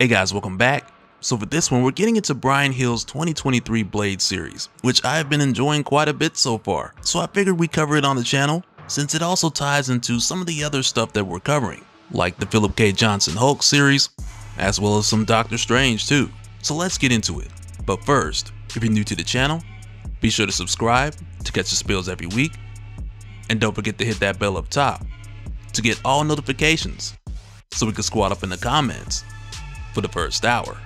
Hey guys, welcome back. So for this one, we're getting into Bryan Hill's 2023 Blade series, which I've been enjoying quite a bit so far. So I figured we'd cover it on the channel, since it also ties into some of the other stuff that we're covering, like the Philip K. Johnson Hulk series, as well as some Doctor Strange too. So let's get into it. But first, if you're new to the channel, be sure to subscribe to catch the spills every week, and don't forget to hit that bell up top to get all notifications so we can squat up in the comments for the first hour.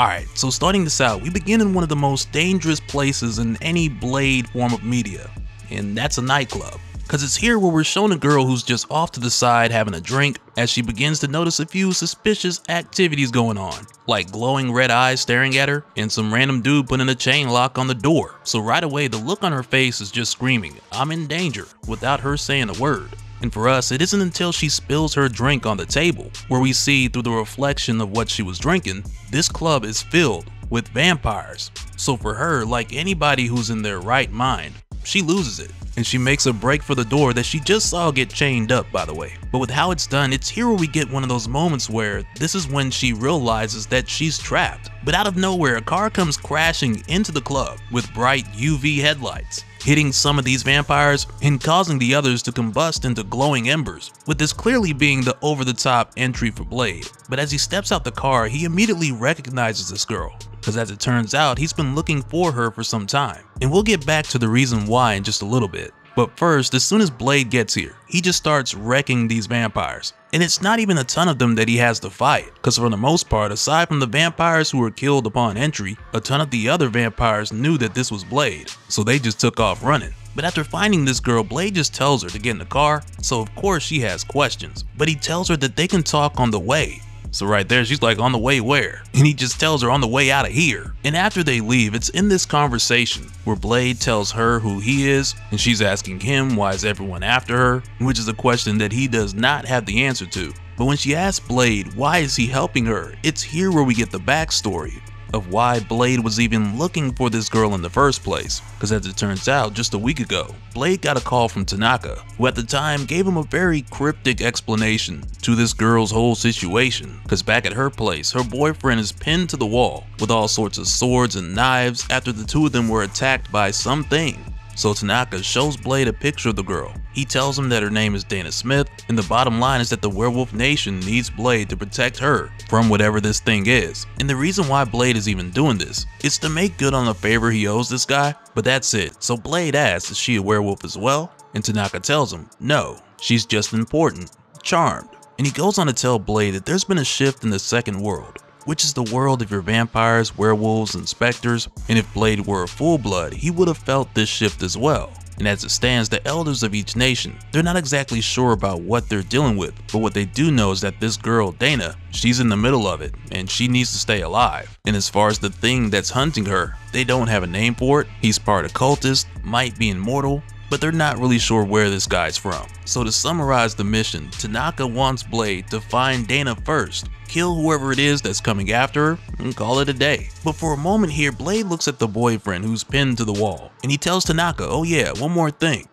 Alright, so starting this out, we begin in one of the most dangerous places in any Blade form of media, and that's a nightclub. Cause it's here where we're shown a girl who's just off to the side having a drink as she begins to notice a few suspicious activities going on, like glowing red eyes staring at her and some random dude putting a chain lock on the door. So right away the look on her face is just screaming, I'm in danger, without her saying a word. And for us, it isn't until she spills her drink on the table, where we see through the reflection of what she was drinking, this club is filled with vampires. So for her, like anybody who's in their right mind, she loses it. And she makes a break for the door that she just saw get chained up, by the way. But with how it's done, it's here where we get one of those moments where this is when she realizes that she's trapped. But out of nowhere, a car comes crashing into the club with bright UV headlights hitting some of these vampires and causing the others to combust into glowing embers, with this clearly being the over-the-top entry for Blade. But as he steps out the car, he immediately recognizes this girl, because as it turns out, he's been looking for her for some time. And we'll get back to the reason why in just a little bit. But first, as soon as Blade gets here, he just starts wrecking these vampires. And it's not even a ton of them that he has to fight, because for the most part, aside from the vampires who were killed upon entry, a ton of the other vampires knew that this was Blade, so they just took off running. But after finding this girl, Blade just tells her to get in the car, so of course she has questions. But he tells her that they can talk on the way, so right there, she's like, on the way where? And he just tells her on the way out of here. And after they leave, it's in this conversation where Blade tells her who he is, and she's asking him why is everyone after her, which is a question that he does not have the answer to. But when she asks Blade why is he helping her, it's here where we get the backstory of why Blade was even looking for this girl in the first place. Because as it turns out, just a week ago, Blade got a call from Tanaka, who at the time gave him a very cryptic explanation to this girl's whole situation. Because back at her place, her boyfriend is pinned to the wall with all sorts of swords and knives after the two of them were attacked by something so Tanaka shows Blade a picture of the girl. He tells him that her name is Dana Smith, and the bottom line is that the Werewolf Nation needs Blade to protect her from whatever this thing is. And the reason why Blade is even doing this is to make good on the favor he owes this guy, but that's it. So Blade asks, is she a werewolf as well? And Tanaka tells him, no, she's just important, charmed. And he goes on to tell Blade that there's been a shift in the second world, which is the world of your vampires, werewolves, and specters, and if Blade were a full blood, he would have felt this shift as well. And as it stands, the elders of each nation, they're not exactly sure about what they're dealing with, but what they do know is that this girl, Dana, she's in the middle of it, and she needs to stay alive. And as far as the thing that's hunting her, they don't have a name for it. He's part occultist, might be immortal, but they're not really sure where this guy's from. So to summarize the mission, Tanaka wants Blade to find Dana first, kill whoever it is that's coming after her, and call it a day. But for a moment here, Blade looks at the boyfriend who's pinned to the wall, and he tells Tanaka, oh yeah, one more thing.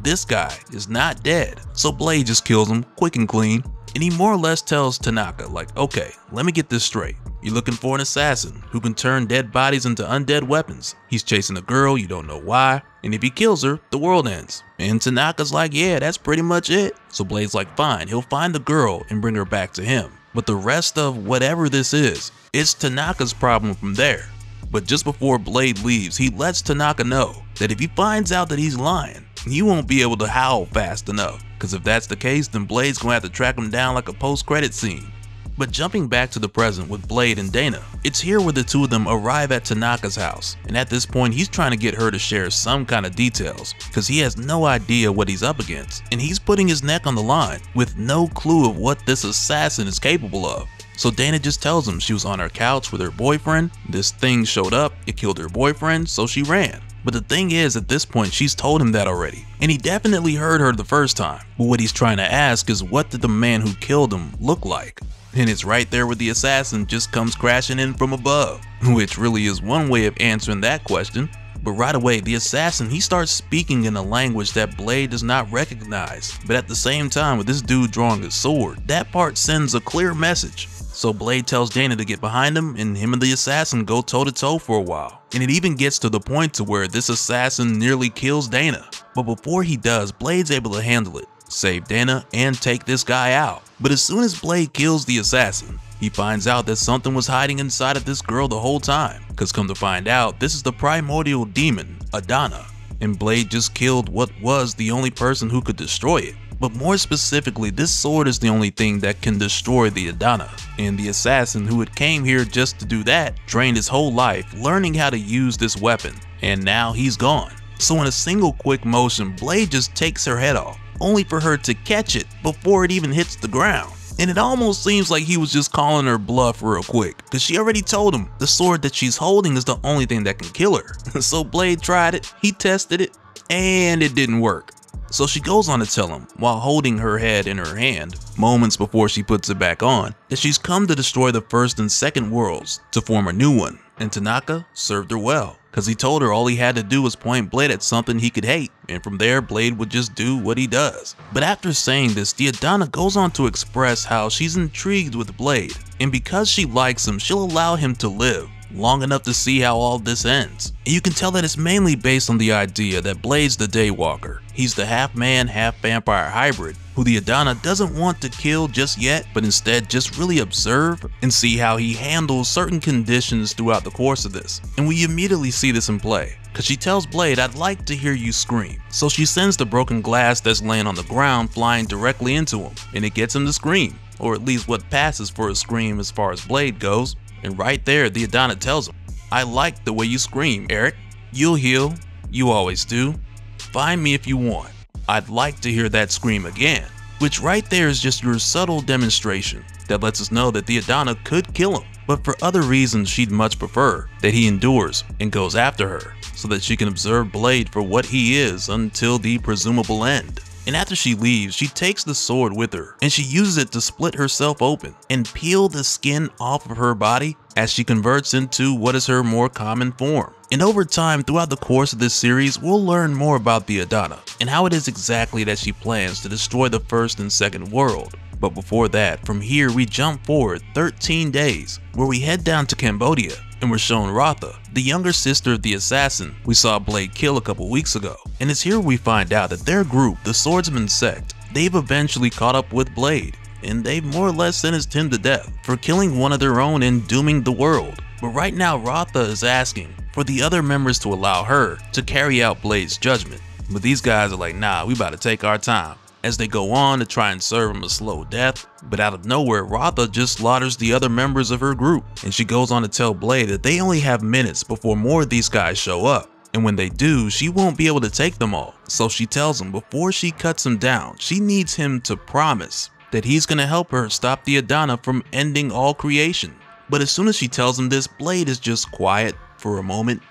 This guy is not dead. So Blade just kills him quick and clean, and he more or less tells Tanaka like, okay, let me get this straight. You're looking for an assassin who can turn dead bodies into undead weapons. He's chasing a girl, you don't know why, and if he kills her, the world ends. And Tanaka's like, yeah, that's pretty much it. So Blade's like, fine, he'll find the girl and bring her back to him. But the rest of whatever this is, it's Tanaka's problem from there. But just before Blade leaves, he lets Tanaka know that if he finds out that he's lying, he won't be able to howl fast enough. Cause if that's the case, then Blade's gonna have to track him down like a post-credit scene. But jumping back to the present with Blade and Dana, it's here where the two of them arrive at Tanaka's house, and at this point he's trying to get her to share some kind of details, cause he has no idea what he's up against, and he's putting his neck on the line with no clue of what this assassin is capable of. So Dana just tells him she was on her couch with her boyfriend, this thing showed up, it killed her boyfriend, so she ran. But the thing is, at this point, she's told him that already, and he definitely heard her the first time. But what he's trying to ask is what did the man who killed him look like? and it's right there where the assassin just comes crashing in from above, which really is one way of answering that question. But right away, the assassin, he starts speaking in a language that Blade does not recognize. But at the same time, with this dude drawing a sword, that part sends a clear message. So Blade tells Dana to get behind him and him and the assassin go toe to toe for a while. And it even gets to the point to where this assassin nearly kills Dana. But before he does, Blade's able to handle it, save Dana and take this guy out. But as soon as Blade kills the assassin, he finds out that something was hiding inside of this girl the whole time. Cause come to find out, this is the primordial demon, Adana. And Blade just killed what was the only person who could destroy it. But more specifically, this sword is the only thing that can destroy the Adana. And the assassin who had came here just to do that trained his whole life learning how to use this weapon. And now he's gone. So in a single quick motion, Blade just takes her head off, only for her to catch it before it even hits the ground. And it almost seems like he was just calling her bluff real quick, cause she already told him the sword that she's holding is the only thing that can kill her. so Blade tried it, he tested it, and it didn't work. So she goes on to tell him, while holding her head in her hand, moments before she puts it back on, that she's come to destroy the first and second worlds to form a new one. And Tanaka served her well, cause he told her all he had to do was point Blade at something he could hate, and from there Blade would just do what he does. But after saying this, the Adana goes on to express how she's intrigued with Blade, and because she likes him, she'll allow him to live, long enough to see how all this ends. And you can tell that it's mainly based on the idea that Blade's the Daywalker. He's the half man, half vampire hybrid who the Adana doesn't want to kill just yet, but instead just really observe and see how he handles certain conditions throughout the course of this. And we immediately see this in play, cause she tells Blade, I'd like to hear you scream. So she sends the broken glass that's laying on the ground flying directly into him, and it gets him to scream, or at least what passes for a scream as far as Blade goes. And right there, the Adana tells him, I like the way you scream, Eric. You'll heal, you always do. Find me if you want. I'd like to hear that scream again. Which right there is just your subtle demonstration that lets us know that the Adana could kill him, but for other reasons she'd much prefer that he endures and goes after her so that she can observe Blade for what he is until the presumable end. And after she leaves, she takes the sword with her and she uses it to split herself open and peel the skin off of her body as she converts into what is her more common form. And over time, throughout the course of this series, we'll learn more about the Adana and how it is exactly that she plans to destroy the first and second world. But before that, from here we jump forward 13 days, where we head down to Cambodia and we're shown Rotha, the younger sister of the assassin we saw Blade kill a couple weeks ago. And it's here we find out that their group, the Swordsman Sect, they've eventually caught up with Blade, and they've more or less sentenced him to death for killing one of their own and dooming the world. But right now Rotha is asking for the other members to allow her to carry out Blade's judgment. But these guys are like, nah, we about to take our time. As they go on to try and serve him a slow death, but out of nowhere, Rotha just slaughters the other members of her group, and she goes on to tell Blade that they only have minutes before more of these guys show up. And when they do, she won't be able to take them all. So she tells him before she cuts him down, she needs him to promise that he's gonna help her stop the Adana from ending all creation. But as soon as she tells him this, Blade is just quiet for a moment.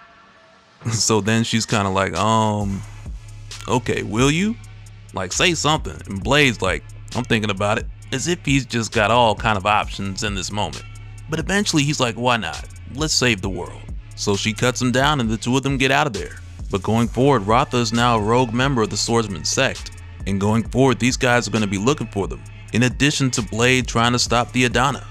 so then she's kind of like, um, okay, will you? Like, say something. And Blade's like, I'm thinking about it. As if he's just got all kind of options in this moment. But eventually he's like, why not? Let's save the world. So she cuts him down and the two of them get out of there. But going forward, Rotha is now a rogue member of the Swordsman sect. And going forward, these guys are going to be looking for them. In addition to Blade trying to stop the Adana.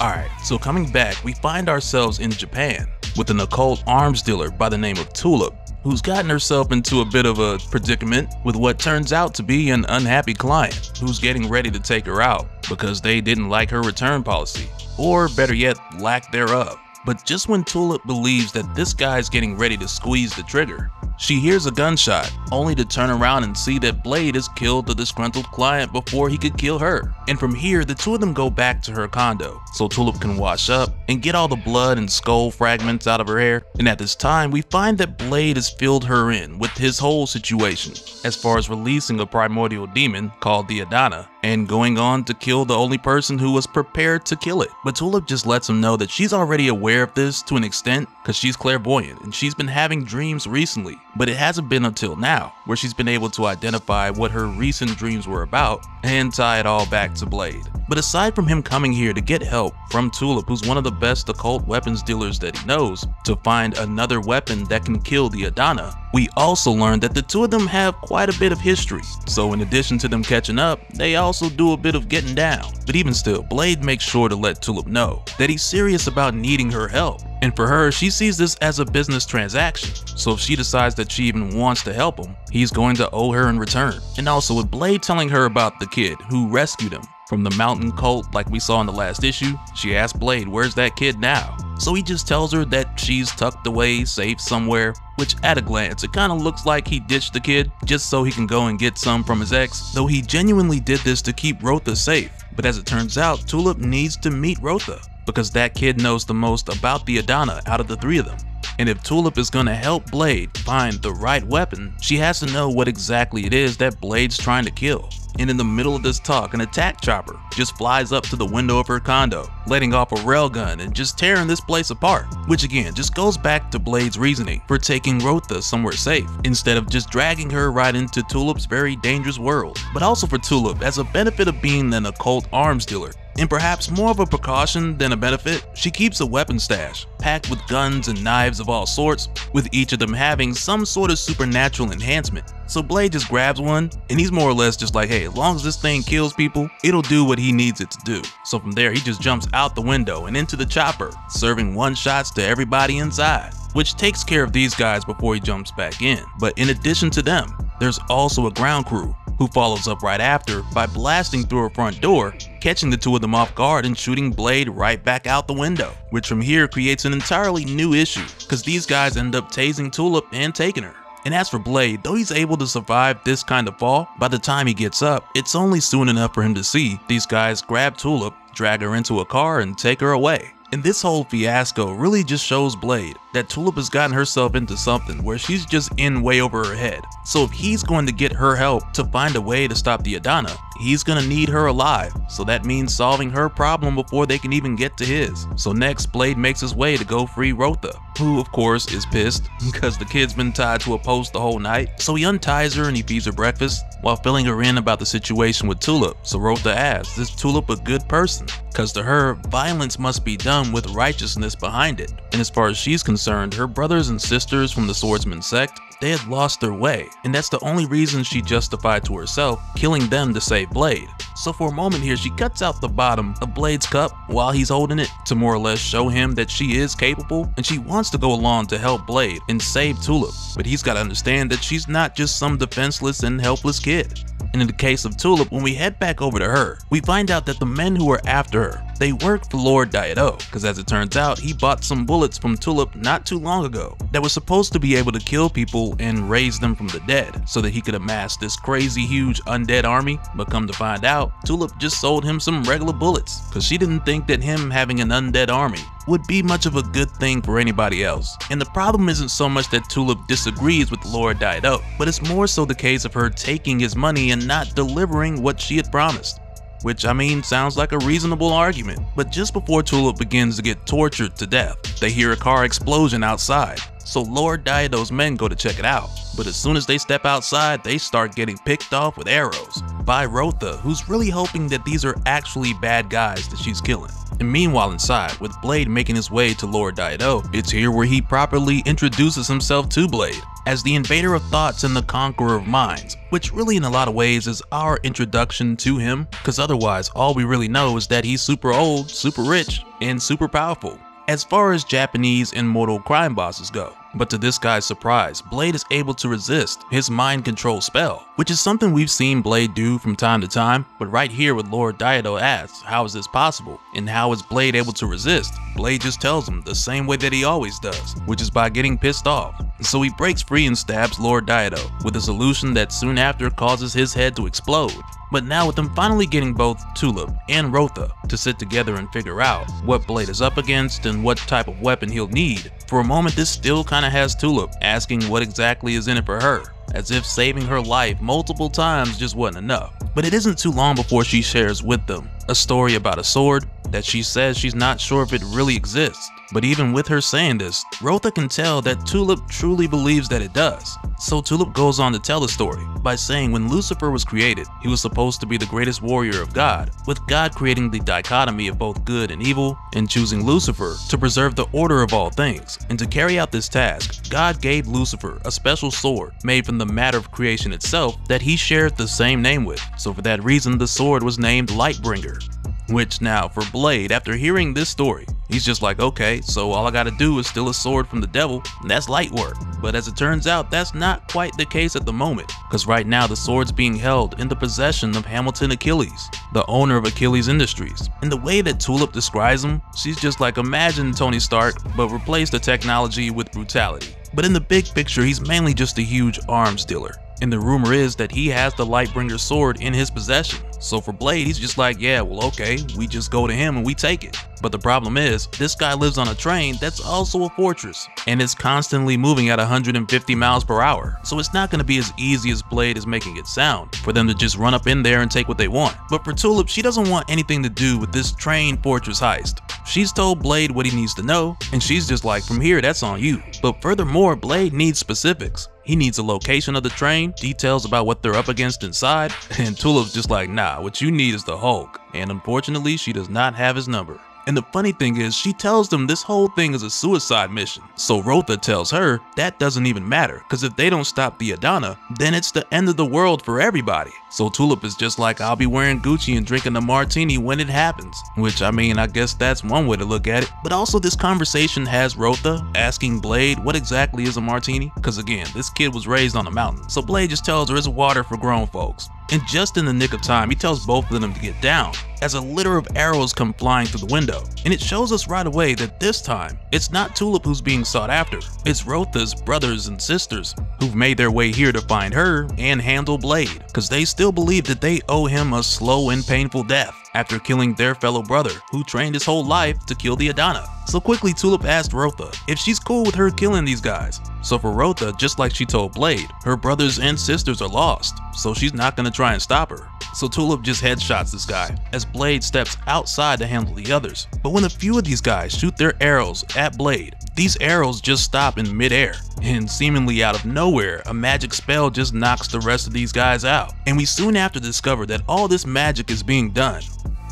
Alright, so coming back, we find ourselves in Japan with an occult arms dealer by the name of Tulip, who's gotten herself into a bit of a predicament with what turns out to be an unhappy client who's getting ready to take her out because they didn't like her return policy, or better yet, lack thereof. But just when Tulip believes that this guy's getting ready to squeeze the trigger, she hears a gunshot, only to turn around and see that Blade has killed the disgruntled client before he could kill her. And from here, the two of them go back to her condo, so Tulip can wash up and get all the blood and skull fragments out of her hair. And at this time, we find that Blade has filled her in with his whole situation, as far as releasing a primordial demon called the Adana, and going on to kill the only person who was prepared to kill it. But Tulip just lets him know that she's already aware of this to an extent because she's clairvoyant and she's been having dreams recently. But it hasn't been until now where she's been able to identify what her recent dreams were about and tie it all back to Blade. But aside from him coming here to get help from Tulip, who's one of the best occult weapons dealers that he knows, to find another weapon that can kill the Adana, we also learned that the two of them have quite a bit of history. So in addition to them catching up, they also do a bit of getting down. But even still, Blade makes sure to let Tulip know that he's serious about needing her help. And for her, she sees this as a business transaction. So if she decides that she even wants to help him, he's going to owe her in return. And also with Blade telling her about the kid who rescued him, from the mountain cult like we saw in the last issue, she asks Blade where's that kid now? So he just tells her that she's tucked away, safe somewhere, which at a glance it kinda looks like he ditched the kid just so he can go and get some from his ex, though he genuinely did this to keep Rotha safe. But as it turns out, Tulip needs to meet Rotha, because that kid knows the most about the Adana out of the three of them. And if Tulip is gonna help Blade find the right weapon, she has to know what exactly it is that Blade's trying to kill and in the middle of this talk, an attack chopper just flies up to the window of her condo, letting off a railgun and just tearing this place apart. Which again, just goes back to Blade's reasoning for taking Rotha somewhere safe, instead of just dragging her right into Tulip's very dangerous world. But also for Tulip, as a benefit of being an occult arms dealer, and perhaps more of a precaution than a benefit, she keeps a weapon stash, packed with guns and knives of all sorts, with each of them having some sort of supernatural enhancement. So Blade just grabs one, and he's more or less just like, hey, as long as this thing kills people, it'll do what he needs it to do. So from there, he just jumps out the window and into the chopper, serving one shots to everybody inside which takes care of these guys before he jumps back in. But in addition to them, there's also a ground crew who follows up right after by blasting through her front door, catching the two of them off guard and shooting Blade right back out the window, which from here creates an entirely new issue, cause these guys end up tasing Tulip and taking her. And as for Blade, though he's able to survive this kind of fall, by the time he gets up, it's only soon enough for him to see these guys grab Tulip, drag her into a car, and take her away. And this whole fiasco really just shows Blade that Tulip has gotten herself into something where she's just in way over her head. So if he's going to get her help to find a way to stop the Adana, he's gonna need her alive. So that means solving her problem before they can even get to his. So next, Blade makes his way to go free Rotha, who of course is pissed because the kid's been tied to a post the whole night. So he unties her and he feeds her breakfast while filling her in about the situation with Tulip. So Rotha asks, is Tulip a good person? Cause to her, violence must be done with righteousness behind it. And as far as she's concerned, her brothers and sisters from the swordsman sect they had lost their way, and that's the only reason she justified to herself killing them to save Blade. So for a moment here, she cuts out the bottom of Blade's cup while he's holding it to more or less show him that she is capable and she wants to go along to help Blade and save Tulip. But he's got to understand that she's not just some defenseless and helpless kid. And in the case of Tulip, when we head back over to her, we find out that the men who are after her, they work for Lord Diado, because as it turns out, he bought some bullets from Tulip not too long ago that was supposed to be able to kill people and raise them from the dead, so that he could amass this crazy huge undead army, but come to find out, Tulip just sold him some regular bullets, because she didn't think that him having an undead army would be much of a good thing for anybody else. And the problem isn't so much that Tulip disagrees with Lord Dido, but it's more so the case of her taking his money and not delivering what she had promised. Which, I mean, sounds like a reasonable argument. But just before Tulip begins to get tortured to death, they hear a car explosion outside. So Lord Dido's men go to check it out. But as soon as they step outside, they start getting picked off with arrows by Rotha, who's really hoping that these are actually bad guys that she's killing. And meanwhile inside, with Blade making his way to Lord Dido, it's here where he properly introduces himself to Blade as the invader of thoughts and the conqueror of minds, which really in a lot of ways is our introduction to him, because otherwise all we really know is that he's super old, super rich, and super powerful as far as Japanese immortal crime bosses go. But to this guy's surprise, Blade is able to resist his mind control spell, which is something we've seen Blade do from time to time, but right here with Lord Diado asks, how is this possible? And how is Blade able to resist? Blade just tells him the same way that he always does, which is by getting pissed off. So he breaks free and stabs Lord Diado, with a solution that soon after causes his head to explode. But now with them finally getting both Tulip and Rotha to sit together and figure out what Blade is up against and what type of weapon he'll need, for a moment this still kinda has Tulip asking what exactly is in it for her, as if saving her life multiple times just wasn't enough. But it isn't too long before she shares with them a story about a sword that she says she's not sure if it really exists. But even with her saying this, Rotha can tell that Tulip truly believes that it does. So Tulip goes on to tell the story by saying when Lucifer was created, he was supposed to be the greatest warrior of God, with God creating the dichotomy of both good and evil and choosing Lucifer to preserve the order of all things. And to carry out this task, God gave Lucifer a special sword made from the matter of creation itself that he shared the same name with. So for that reason, the sword was named Lightbringer. Which now, for Blade, after hearing this story, he's just like, okay, so all I gotta do is steal a sword from the devil, and that's light work. But as it turns out, that's not quite the case at the moment, because right now the sword's being held in the possession of Hamilton Achilles, the owner of Achilles Industries. And the way that Tulip describes him, she's just like, imagine Tony Stark, but replace the technology with brutality. But in the big picture, he's mainly just a huge arms dealer. And the rumor is that he has the Lightbringer sword in his possession. So for Blade, he's just like, yeah, well, okay, we just go to him and we take it. But the problem is, this guy lives on a train that's also a fortress, and it's constantly moving at 150 miles per hour. So it's not going to be as easy as Blade is making it sound, for them to just run up in there and take what they want. But for Tulip, she doesn't want anything to do with this train fortress heist. She's told Blade what he needs to know, and she's just like, from here, that's on you. But furthermore, Blade needs specifics. He needs a location of the train, details about what they're up against inside, and Tulip's just like, nah, what you need is the Hulk. And unfortunately, she does not have his number. And the funny thing is, she tells them this whole thing is a suicide mission. So Rotha tells her that doesn't even matter, because if they don't stop the Adana, then it's the end of the world for everybody. So Tulip is just like, I'll be wearing Gucci and drinking a martini when it happens. Which, I mean, I guess that's one way to look at it. But also this conversation has Rotha asking Blade what exactly is a martini? Because again, this kid was raised on a mountain. So Blade just tells her it's water for grown folks. And just in the nick of time, he tells both of them to get down as a litter of arrows come flying through the window. And it shows us right away that this time, it's not Tulip who's being sought after. It's Rotha's brothers and sisters who've made their way here to find her and handle Blade, because they still believe that they owe him a slow and painful death after killing their fellow brother, who trained his whole life to kill the Adana. So quickly Tulip asked Rotha if she's cool with her killing these guys. So for Rotha, just like she told Blade, her brothers and sisters are lost, so she's not gonna try and stop her. So Tulip just headshots this guy, as Blade steps outside to handle the others. But when a few of these guys shoot their arrows at Blade, these arrows just stop in midair, and seemingly out of nowhere, a magic spell just knocks the rest of these guys out. And we soon after discover that all this magic is being done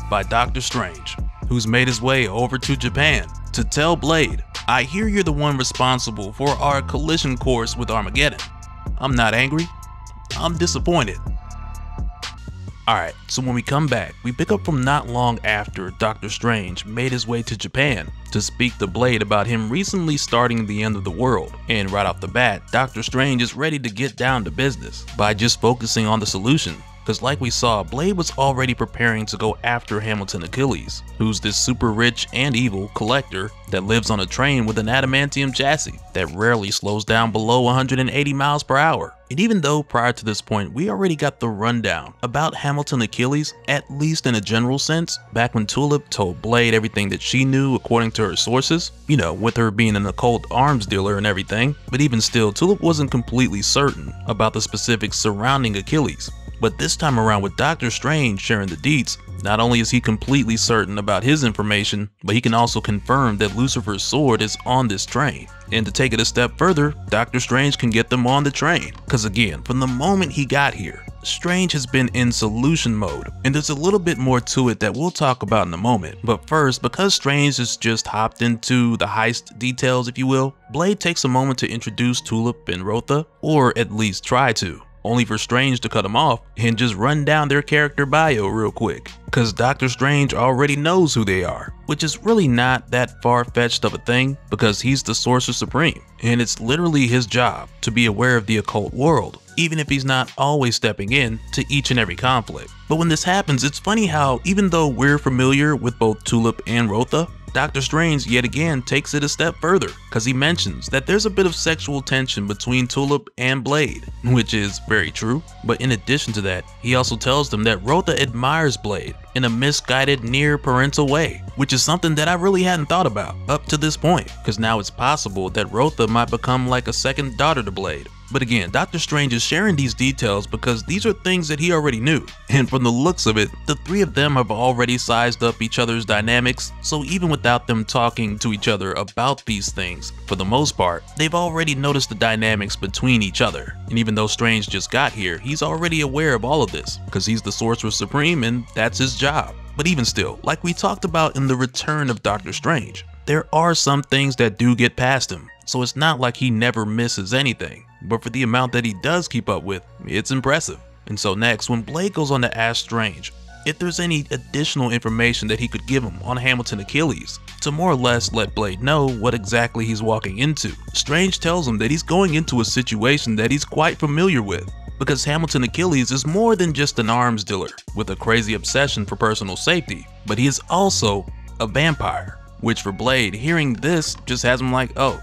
by Doctor Strange, who's made his way over to Japan to tell Blade, I hear you're the one responsible for our collision course with Armageddon. I'm not angry, I'm disappointed. Alright, so when we come back, we pick up from not long after Doctor Strange made his way to Japan to speak to Blade about him recently starting the end of the world. And right off the bat, Doctor Strange is ready to get down to business by just focusing on the solution because like we saw, Blade was already preparing to go after Hamilton Achilles, who's this super rich and evil collector that lives on a train with an adamantium chassis that rarely slows down below 180 miles per hour. And even though prior to this point we already got the rundown about Hamilton Achilles, at least in a general sense, back when Tulip told Blade everything that she knew according to her sources, you know, with her being an occult arms dealer and everything, but even still, Tulip wasn't completely certain about the specifics surrounding Achilles. But this time around with Doctor Strange sharing the deets, not only is he completely certain about his information, but he can also confirm that Lucifer's sword is on this train. And to take it a step further, Doctor Strange can get them on the train. Cause again, from the moment he got here, Strange has been in solution mode, and there's a little bit more to it that we'll talk about in a moment. But first, because Strange has just hopped into the heist details if you will, Blade takes a moment to introduce Tulip and Rotha, or at least try to only for Strange to cut him off and just run down their character bio real quick. Cause Doctor Strange already knows who they are, which is really not that far-fetched of a thing because he's the Sorcerer Supreme, and it's literally his job to be aware of the occult world, even if he's not always stepping in to each and every conflict. But when this happens, it's funny how even though we're familiar with both Tulip and Rotha, Doctor Strange yet again takes it a step further, because he mentions that there's a bit of sexual tension between Tulip and Blade, which is very true, but in addition to that, he also tells them that Rotha admires Blade in a misguided near parental way, which is something that I really hadn't thought about up to this point, because now it's possible that Rotha might become like a second daughter to Blade, But again, Doctor Strange is sharing these details because these are things that he already knew. And from the looks of it, the three of them have already sized up each other's dynamics, so even without them talking to each other about these things, for the most part, they've already noticed the dynamics between each other. And even though Strange just got here, he's already aware of all of this, because he's the Sorcerer Supreme and that's his job. But even still, like we talked about in the return of Doctor Strange, there are some things that do get past him, so it's not like he never misses anything. But for the amount that he does keep up with, it's impressive. And so next, when Blade goes on to ask Strange if there's any additional information that he could give him on Hamilton Achilles, to more or less let Blade know what exactly he's walking into. Strange tells him that he's going into a situation that he's quite familiar with, because Hamilton Achilles is more than just an arms dealer with a crazy obsession for personal safety, but he is also a vampire, which for Blade, hearing this just has him like, oh,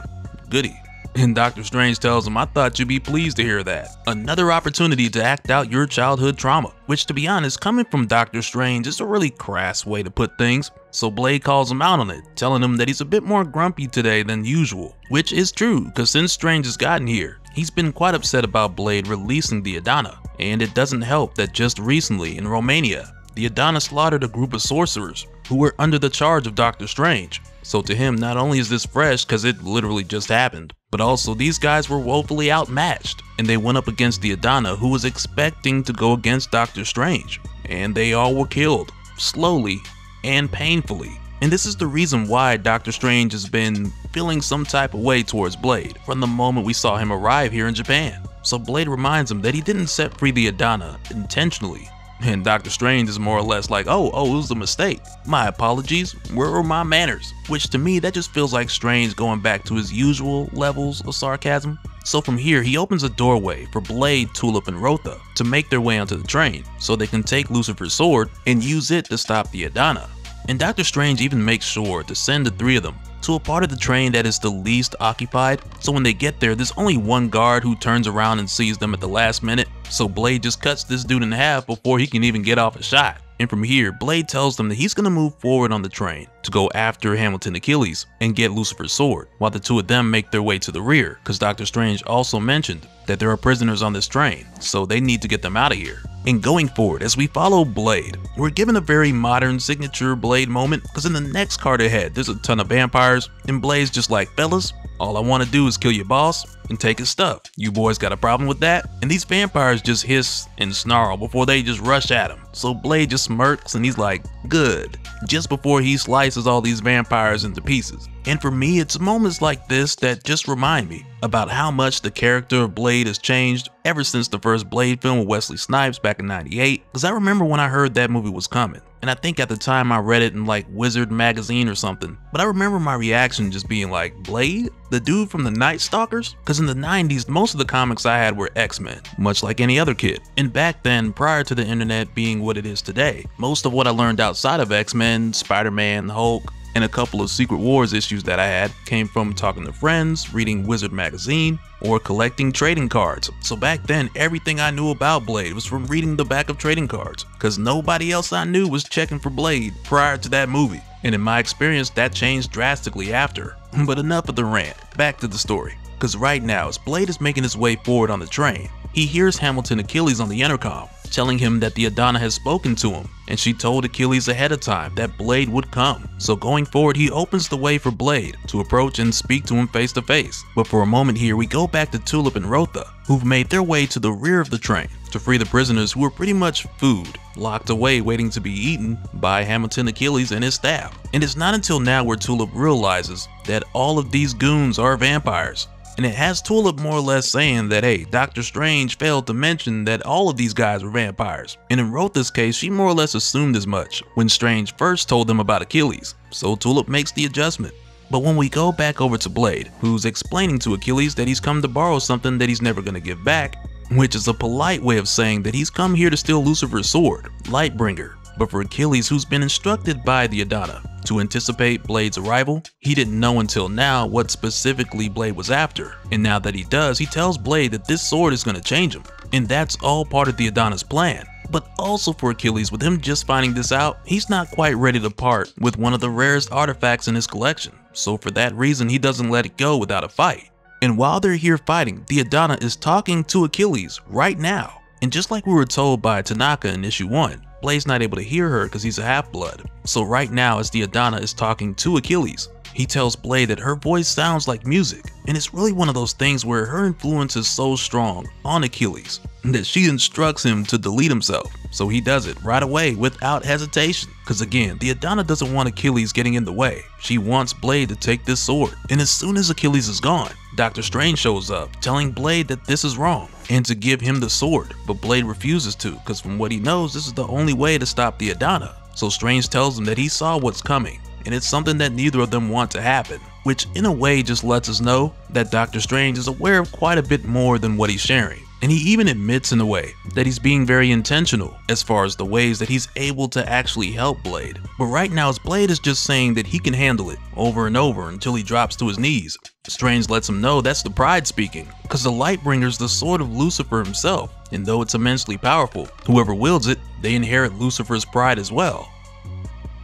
goody. And Doctor Strange tells him, I thought you'd be pleased to hear that. Another opportunity to act out your childhood trauma, which to be honest, coming from Doctor Strange is a really crass way to put things. So Blade calls him out on it, telling him that he's a bit more grumpy today than usual, which is true, because since Strange has gotten here, he's been quite upset about Blade releasing the Adana. And it doesn't help that just recently in Romania, the Adana slaughtered a group of sorcerers who were under the charge of Doctor Strange. So to him, not only is this fresh because it literally just happened, but also these guys were woefully outmatched and they went up against the Adana who was expecting to go against Doctor Strange. And they all were killed, slowly and painfully. And this is the reason why Doctor Strange has been feeling some type of way towards Blade from the moment we saw him arrive here in Japan. So Blade reminds him that he didn't set free the Adana intentionally. And Doctor Strange is more or less like, oh, oh, it was a mistake. My apologies, where are my manners? Which to me, that just feels like Strange going back to his usual levels of sarcasm. So from here, he opens a doorway for Blade, Tulip, and Rotha to make their way onto the train so they can take Lucifer's sword and use it to stop the Adana. And Doctor Strange even makes sure to send the three of them to a part of the train that is the least occupied, so when they get there, there's only one guard who turns around and sees them at the last minute, so Blade just cuts this dude in half before he can even get off a shot. And from here, Blade tells them that he's going to move forward on the train to go after Hamilton Achilles and get Lucifer's sword, while the two of them make their way to the rear, because Doctor Strange also mentioned that there are prisoners on this train, so they need to get them out of here. And going forward, as we follow Blade, we're given a very modern signature Blade moment, because in the next card ahead, there's a ton of vampires, and Blade's just like, fellas, all I want to do is kill your boss and take his stuff. You boys got a problem with that? And these vampires just hiss and snarl before they just rush at him. So Blade just smirks and he's like, good, just before he slices all these vampires into pieces. And for me, it's moments like this that just remind me about how much the character of Blade has changed ever since the first Blade film with Wesley Snipes back in 98. Because I remember when I heard that movie was coming. And I think at the time I read it in like Wizard magazine or something. But I remember my reaction just being like, Blade? The dude from the Night Stalkers? Because in the 90s, most of the comics I had were X-Men, much like any other kid. And back then, prior to the internet being what it is today, most of what I learned outside of X-Men, Spider-Man, Hulk, and a couple of Secret Wars issues that I had came from talking to friends, reading Wizard magazine, or collecting trading cards. So back then, everything I knew about Blade was from reading the back of trading cards, because nobody else I knew was checking for Blade prior to that movie. And in my experience, that changed drastically after. But enough of the rant, back to the story. Because right now, as Blade is making his way forward on the train, he hears Hamilton Achilles on the intercom, telling him that the Adana has spoken to him, and she told Achilles ahead of time that Blade would come. So going forward, he opens the way for Blade to approach and speak to him face to face. But for a moment here, we go back to Tulip and Rotha, who've made their way to the rear of the train to free the prisoners who are pretty much food, locked away waiting to be eaten by Hamilton Achilles and his staff. And it's not until now where Tulip realizes that all of these goons are vampires, and it has Tulip more or less saying that hey, Doctor Strange failed to mention that all of these guys were vampires. And in Rotha's case, she more or less assumed as much when Strange first told them about Achilles, so Tulip makes the adjustment. But when we go back over to Blade, who's explaining to Achilles that he's come to borrow something that he's never gonna give back, which is a polite way of saying that he's come here to steal Lucifer's sword, Lightbringer. But for Achilles, who's been instructed by the Adana to anticipate Blade's arrival, he didn't know until now what specifically Blade was after. And now that he does, he tells Blade that this sword is going to change him. And that's all part of the Adana's plan. But also for Achilles, with him just finding this out, he's not quite ready to part with one of the rarest artifacts in his collection. So for that reason, he doesn't let it go without a fight. And while they're here fighting, the Adana is talking to Achilles right now. And just like we were told by Tanaka in issue 1, Blade's not able to hear her because he's a half-blood. So right now as the Adana is talking to Achilles, he tells Blade that her voice sounds like music, and it's really one of those things where her influence is so strong on Achilles that she instructs him to delete himself. So he does it right away without hesitation. Cause again, the Adana doesn't want Achilles getting in the way. She wants Blade to take this sword. And as soon as Achilles is gone, Doctor Strange shows up, telling Blade that this is wrong and to give him the sword. But Blade refuses to, cause from what he knows, this is the only way to stop the Adana. So Strange tells him that he saw what's coming and it's something that neither of them want to happen, which in a way just lets us know that Doctor Strange is aware of quite a bit more than what he's sharing. And he even admits in a way that he's being very intentional as far as the ways that he's able to actually help Blade. But right now, Blade is just saying that he can handle it over and over until he drops to his knees. Strange lets him know that's the pride speaking, because the Lightbringer's the sword of Lucifer himself, and though it's immensely powerful, whoever wields it, they inherit Lucifer's pride as well.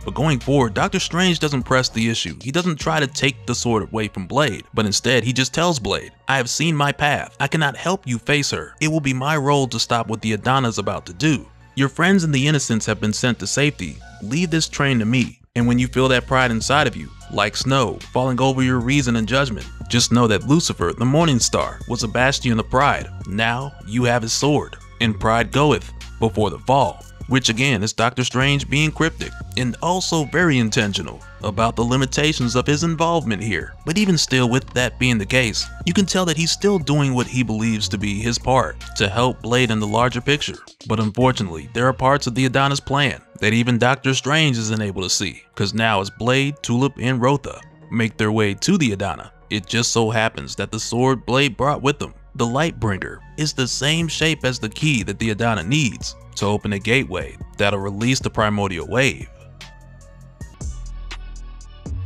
But going forward, Doctor Strange doesn't press the issue. He doesn't try to take the sword away from Blade, but instead he just tells Blade, I have seen my path. I cannot help you face her. It will be my role to stop what the Adana is about to do. Your friends and the Innocents have been sent to safety. Leave this train to me. And when you feel that pride inside of you, like snow, falling over your reason and judgment, just know that Lucifer, the Morning Star, was a bastion of pride. Now you have his sword, and pride goeth before the fall which again is Doctor Strange being cryptic and also very intentional about the limitations of his involvement here. But even still with that being the case, you can tell that he's still doing what he believes to be his part to help Blade in the larger picture. But unfortunately, there are parts of the Adana's plan that even Doctor Strange isn't able to see, because now as Blade, Tulip, and Rotha make their way to the Adana, it just so happens that the sword Blade brought with him, the Lightbringer, is the same shape as the key that the Adana needs, to open a gateway that'll release the primordial wave.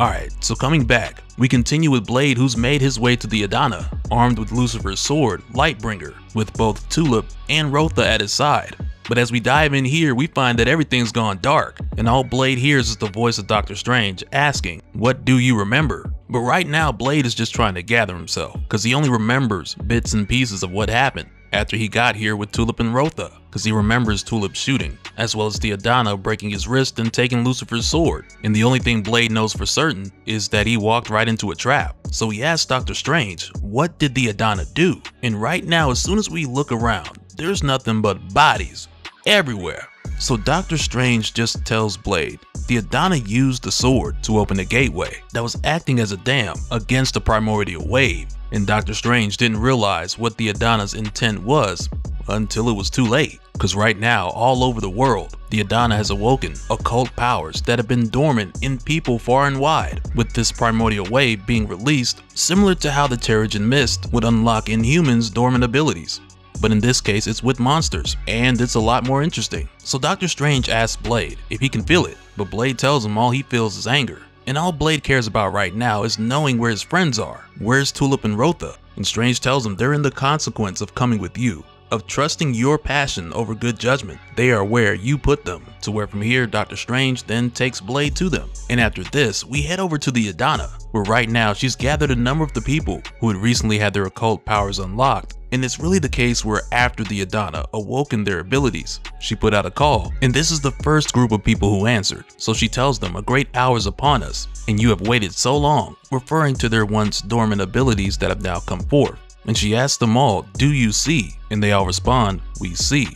Alright, so coming back, we continue with Blade who's made his way to the Adana, armed with Lucifer's sword, Lightbringer, with both Tulip and Rotha at his side. But as we dive in here, we find that everything's gone dark, and all Blade hears is the voice of Doctor Strange asking, what do you remember? But right now, Blade is just trying to gather himself, because he only remembers bits and pieces of what happened after he got here with Tulip and Rotha, because he remembers Tulip shooting, as well as the Adana breaking his wrist and taking Lucifer's sword. And the only thing Blade knows for certain is that he walked right into a trap. So he asks Doctor Strange, what did the Adana do? And right now, as soon as we look around, there's nothing but bodies everywhere. So Doctor Strange just tells Blade, the Adana used the sword to open a gateway that was acting as a dam against the primordial wave and Doctor Strange didn't realize what the Adana's intent was until it was too late. Cause right now, all over the world, the Adana has awoken occult powers that have been dormant in people far and wide, with this primordial wave being released, similar to how the Terrigen Mist would unlock Inhumans' dormant abilities. But in this case, it's with monsters, and it's a lot more interesting. So Doctor Strange asks Blade if he can feel it, but Blade tells him all he feels is anger. And all Blade cares about right now is knowing where his friends are. Where's Tulip and Rotha? And Strange tells him they're in the consequence of coming with you, of trusting your passion over good judgment. They are where you put them, to where from here Doctor Strange then takes Blade to them. And after this, we head over to the Adana, where right now she's gathered a number of the people who had recently had their occult powers unlocked and it's really the case where after the Adana awoken their abilities, she put out a call, and this is the first group of people who answered. So she tells them a great hour is upon us, and you have waited so long, referring to their once dormant abilities that have now come forth. And she asks them all, do you see? And they all respond, we see.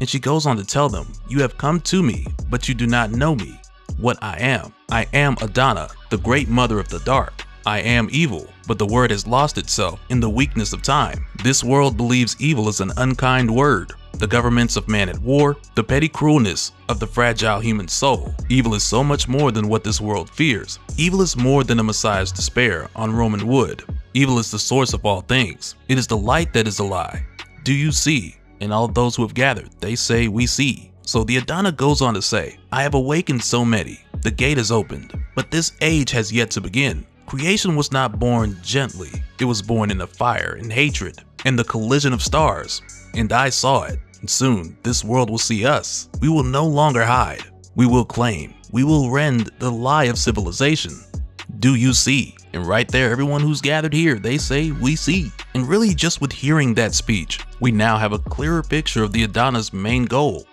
And she goes on to tell them, you have come to me, but you do not know me, what I am. I am Adana, the great mother of the dark. I am evil, but the word has lost itself in the weakness of time. This world believes evil is an unkind word. The governments of man at war, the petty cruelness of the fragile human soul. Evil is so much more than what this world fears. Evil is more than a messiah's despair on Roman wood. Evil is the source of all things. It is the light that is a lie. Do you see? And all those who have gathered, they say, we see. So the Adana goes on to say, I have awakened so many. The gate is opened, but this age has yet to begin. Creation was not born gently, it was born in the fire and hatred, and the collision of stars. And I saw it, and soon this world will see us. We will no longer hide, we will claim, we will rend the lie of civilization. Do you see? And right there, everyone who's gathered here, they say, we see. And really just with hearing that speech, we now have a clearer picture of the Adana's main goal.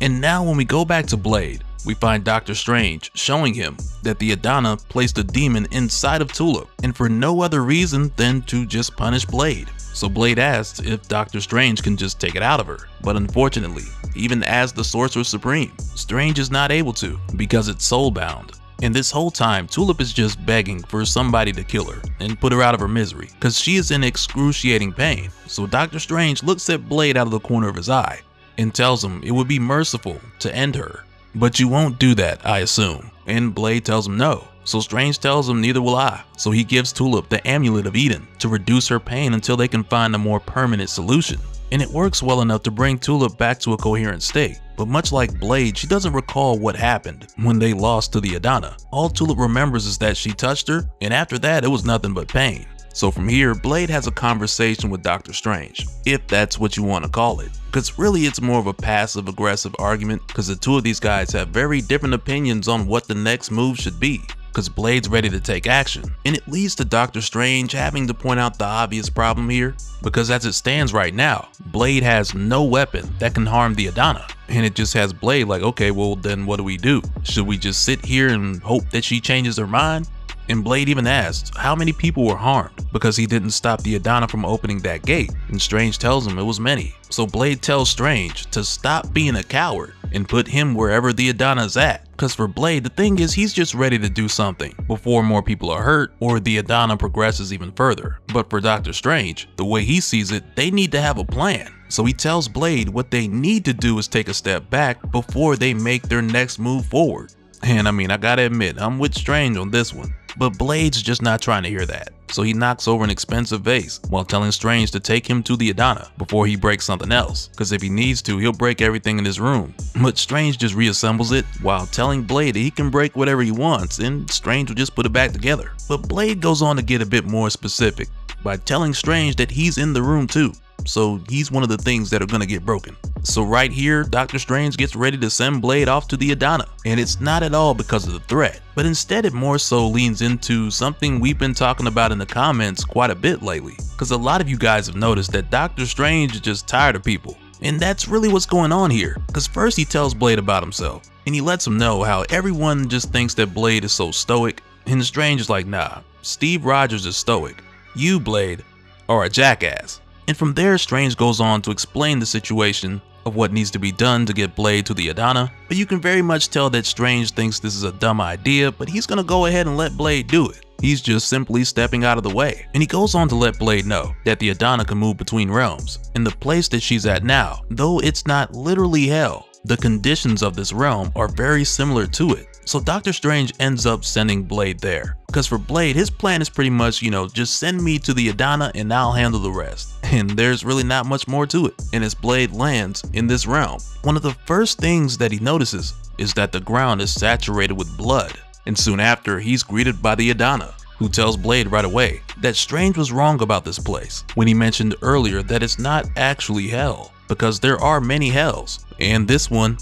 And now when we go back to Blade, we find Doctor Strange showing him that the Adana placed a demon inside of Tulip, and for no other reason than to just punish Blade. So Blade asks if Doctor Strange can just take it out of her, but unfortunately, even as the Sorcerer Supreme, Strange is not able to because it's soulbound. And this whole time, Tulip is just begging for somebody to kill her and put her out of her misery, because she is in excruciating pain. So Doctor Strange looks at Blade out of the corner of his eye and tells him it would be merciful to end her. But you won't do that, I assume. And Blade tells him no. So Strange tells him neither will I. So he gives Tulip the Amulet of Eden to reduce her pain until they can find a more permanent solution. And it works well enough to bring Tulip back to a coherent state. But much like Blade, she doesn't recall what happened when they lost to the Adana. All Tulip remembers is that she touched her, and after that it was nothing but pain. So from here, Blade has a conversation with Doctor Strange, if that's what you want to call it. Because really it's more of a passive aggressive argument because the two of these guys have very different opinions on what the next move should be because Blade's ready to take action. And it leads to Doctor Strange having to point out the obvious problem here, because as it stands right now, Blade has no weapon that can harm the Adana. And it just has Blade like, okay, well then what do we do? Should we just sit here and hope that she changes her mind? And Blade even asked how many people were harmed because he didn't stop the Adana from opening that gate, and Strange tells him it was many. So Blade tells Strange to stop being a coward and put him wherever the Adana's at. Cause for Blade, the thing is he's just ready to do something before more people are hurt or the Adana progresses even further. But for Doctor Strange, the way he sees it, they need to have a plan. So he tells Blade what they need to do is take a step back before they make their next move forward. And I mean, I gotta admit, I'm with Strange on this one. But Blade's just not trying to hear that. So he knocks over an expensive vase while telling Strange to take him to the Adana before he breaks something else. Cause if he needs to, he'll break everything in his room. But Strange just reassembles it while telling Blade that he can break whatever he wants and Strange will just put it back together. But Blade goes on to get a bit more specific by telling Strange that he's in the room too so he's one of the things that are gonna get broken. So right here, Doctor Strange gets ready to send Blade off to the Adana, and it's not at all because of the threat, but instead it more so leans into something we've been talking about in the comments quite a bit lately, because a lot of you guys have noticed that Doctor Strange is just tired of people. And that's really what's going on here, because first he tells Blade about himself, and he lets him know how everyone just thinks that Blade is so stoic, and Strange is like, nah, Steve Rogers is stoic. You, Blade, are a jackass. And from there, Strange goes on to explain the situation of what needs to be done to get Blade to the Adana, but you can very much tell that Strange thinks this is a dumb idea, but he's gonna go ahead and let Blade do it. He's just simply stepping out of the way. And he goes on to let Blade know that the Adana can move between realms, and the place that she's at now, though it's not literally hell, the conditions of this realm are very similar to it. So Doctor Strange ends up sending Blade there. Because for Blade, his plan is pretty much, you know, just send me to the Adana and I'll handle the rest. And there's really not much more to it. And as Blade lands in this realm, one of the first things that he notices is that the ground is saturated with blood. And soon after, he's greeted by the Adana, who tells Blade right away that Strange was wrong about this place when he mentioned earlier that it's not actually hell, because there are many hells, and this one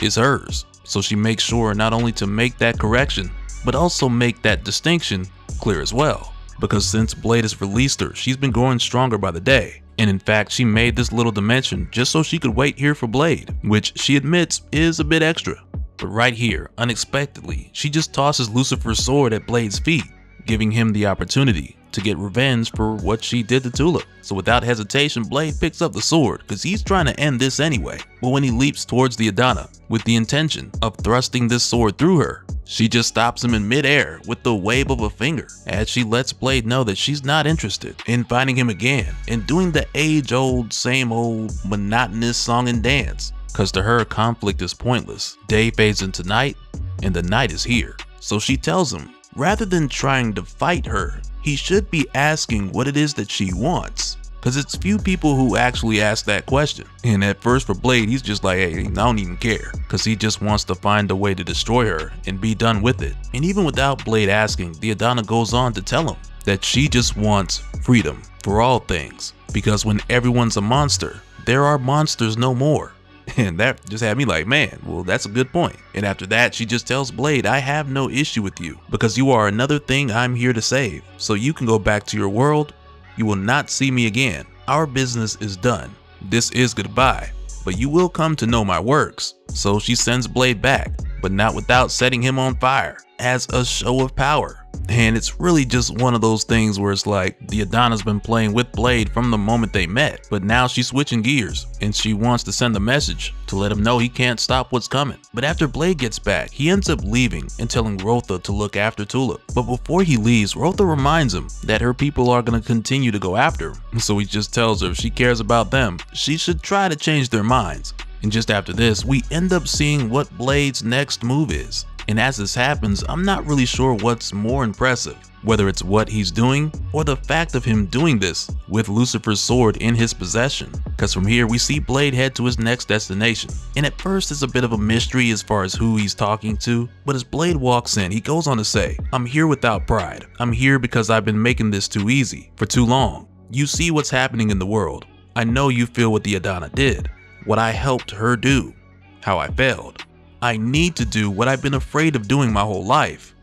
is hers. So she makes sure not only to make that correction, but also make that distinction clear as well. Because since Blade has released her, she's been growing stronger by the day. And in fact, she made this little dimension just so she could wait here for Blade, which she admits is a bit extra. But right here, unexpectedly, she just tosses Lucifer's sword at Blade's feet, giving him the opportunity to get revenge for what she did to Tulip. So without hesitation, Blade picks up the sword because he's trying to end this anyway. But when he leaps towards the Adana with the intention of thrusting this sword through her, she just stops him in midair with the wave of a finger as she lets Blade know that she's not interested in finding him again and doing the age old, same old, monotonous song and dance. Cause to her, conflict is pointless. Day fades into night and the night is here. So she tells him, rather than trying to fight her, he should be asking what it is that she wants. Cause it's few people who actually ask that question. And at first for Blade, he's just like, hey, I don't even care. Cause he just wants to find a way to destroy her and be done with it. And even without Blade asking, the Adana goes on to tell him that she just wants freedom for all things. Because when everyone's a monster, there are monsters no more. And that just had me like, man, well, that's a good point. And after that, she just tells Blade, I have no issue with you because you are another thing I'm here to save. So you can go back to your world. You will not see me again. Our business is done. This is goodbye. But you will come to know my works. So she sends Blade back, but not without setting him on fire as a show of power. And it's really just one of those things where it's like the Adana's been playing with Blade from the moment they met, but now she's switching gears and she wants to send a message to let him know he can't stop what's coming. But after Blade gets back, he ends up leaving and telling Rotha to look after Tulip. But before he leaves, Rotha reminds him that her people are going to continue to go after him. So he just tells her if she cares about them, she should try to change their minds. And just after this, we end up seeing what Blade's next move is. And as this happens, I'm not really sure what's more impressive, whether it's what he's doing or the fact of him doing this with Lucifer's sword in his possession. Cause from here we see Blade head to his next destination. And at first it's a bit of a mystery as far as who he's talking to, but as Blade walks in, he goes on to say, I'm here without pride. I'm here because I've been making this too easy for too long. You see what's happening in the world. I know you feel what the Adana did, what I helped her do, how I failed. I need to do what I've been afraid of doing my whole life.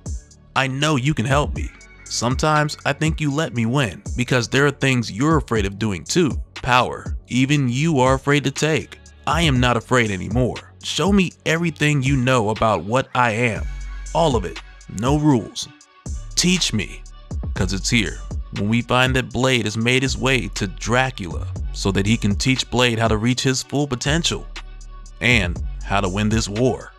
I know you can help me. Sometimes I think you let me win because there are things you're afraid of doing too. Power, even you are afraid to take. I am not afraid anymore. Show me everything you know about what I am. All of it. No rules. Teach me. Cause it's here. When we find that Blade has made his way to Dracula so that he can teach Blade how to reach his full potential and how to win this war.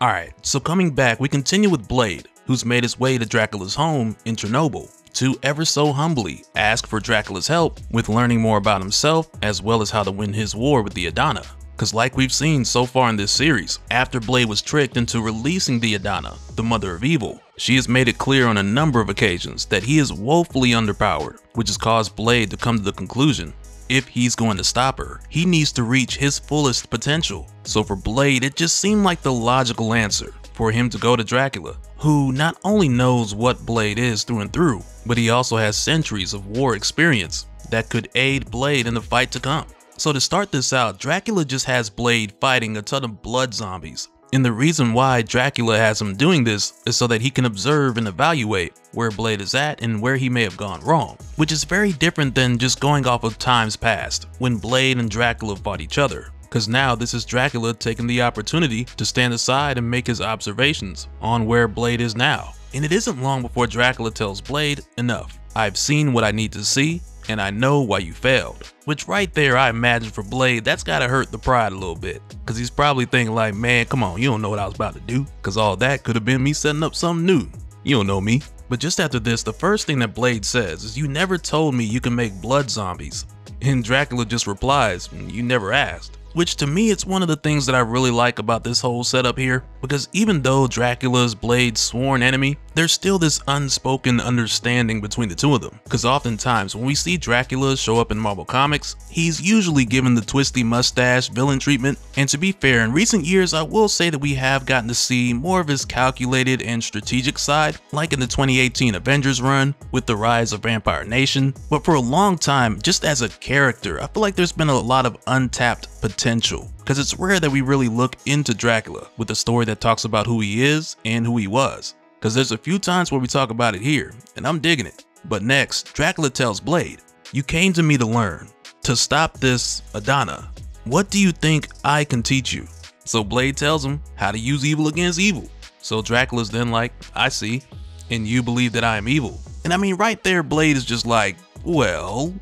Alright, so coming back, we continue with Blade, who's made his way to Dracula's home in Chernobyl to ever so humbly ask for Dracula's help with learning more about himself as well as how to win his war with the Adana. Cause like we've seen so far in this series, after Blade was tricked into releasing the Adana, the mother of evil, she has made it clear on a number of occasions that he is woefully underpowered, which has caused Blade to come to the conclusion if he's going to stop her, he needs to reach his fullest potential. So for Blade, it just seemed like the logical answer for him to go to Dracula, who not only knows what Blade is through and through, but he also has centuries of war experience that could aid Blade in the fight to come. So to start this out, Dracula just has Blade fighting a ton of blood zombies and the reason why Dracula has him doing this is so that he can observe and evaluate where Blade is at and where he may have gone wrong, which is very different than just going off of times past when Blade and Dracula fought each other. Cause now this is Dracula taking the opportunity to stand aside and make his observations on where Blade is now. And it isn't long before Dracula tells Blade, enough, I've seen what I need to see, and I know why you failed. Which right there, I imagine for Blade, that's gotta hurt the pride a little bit. Cause he's probably thinking like, man, come on, you don't know what I was about to do. Cause all that could have been me setting up something new. You don't know me. But just after this, the first thing that Blade says is, you never told me you can make blood zombies. And Dracula just replies, you never asked which to me it's one of the things that I really like about this whole setup here, because even though Dracula's Blade's sworn enemy, there's still this unspoken understanding between the two of them. Because oftentimes when we see Dracula show up in Marvel Comics, he's usually given the twisty mustache villain treatment, and to be fair, in recent years I will say that we have gotten to see more of his calculated and strategic side, like in the 2018 Avengers run with the rise of Vampire Nation, but for a long time, just as a character, I feel like there's been a lot of untapped potential because it's rare that we really look into Dracula with a story that talks about who he is and who he was. Because there's a few times where we talk about it here, and I'm digging it. But next, Dracula tells Blade, You came to me to learn, to stop this Adana. What do you think I can teach you? So Blade tells him how to use evil against evil. So Dracula's then like, I see, and you believe that I am evil. And I mean, right there, Blade is just like, well,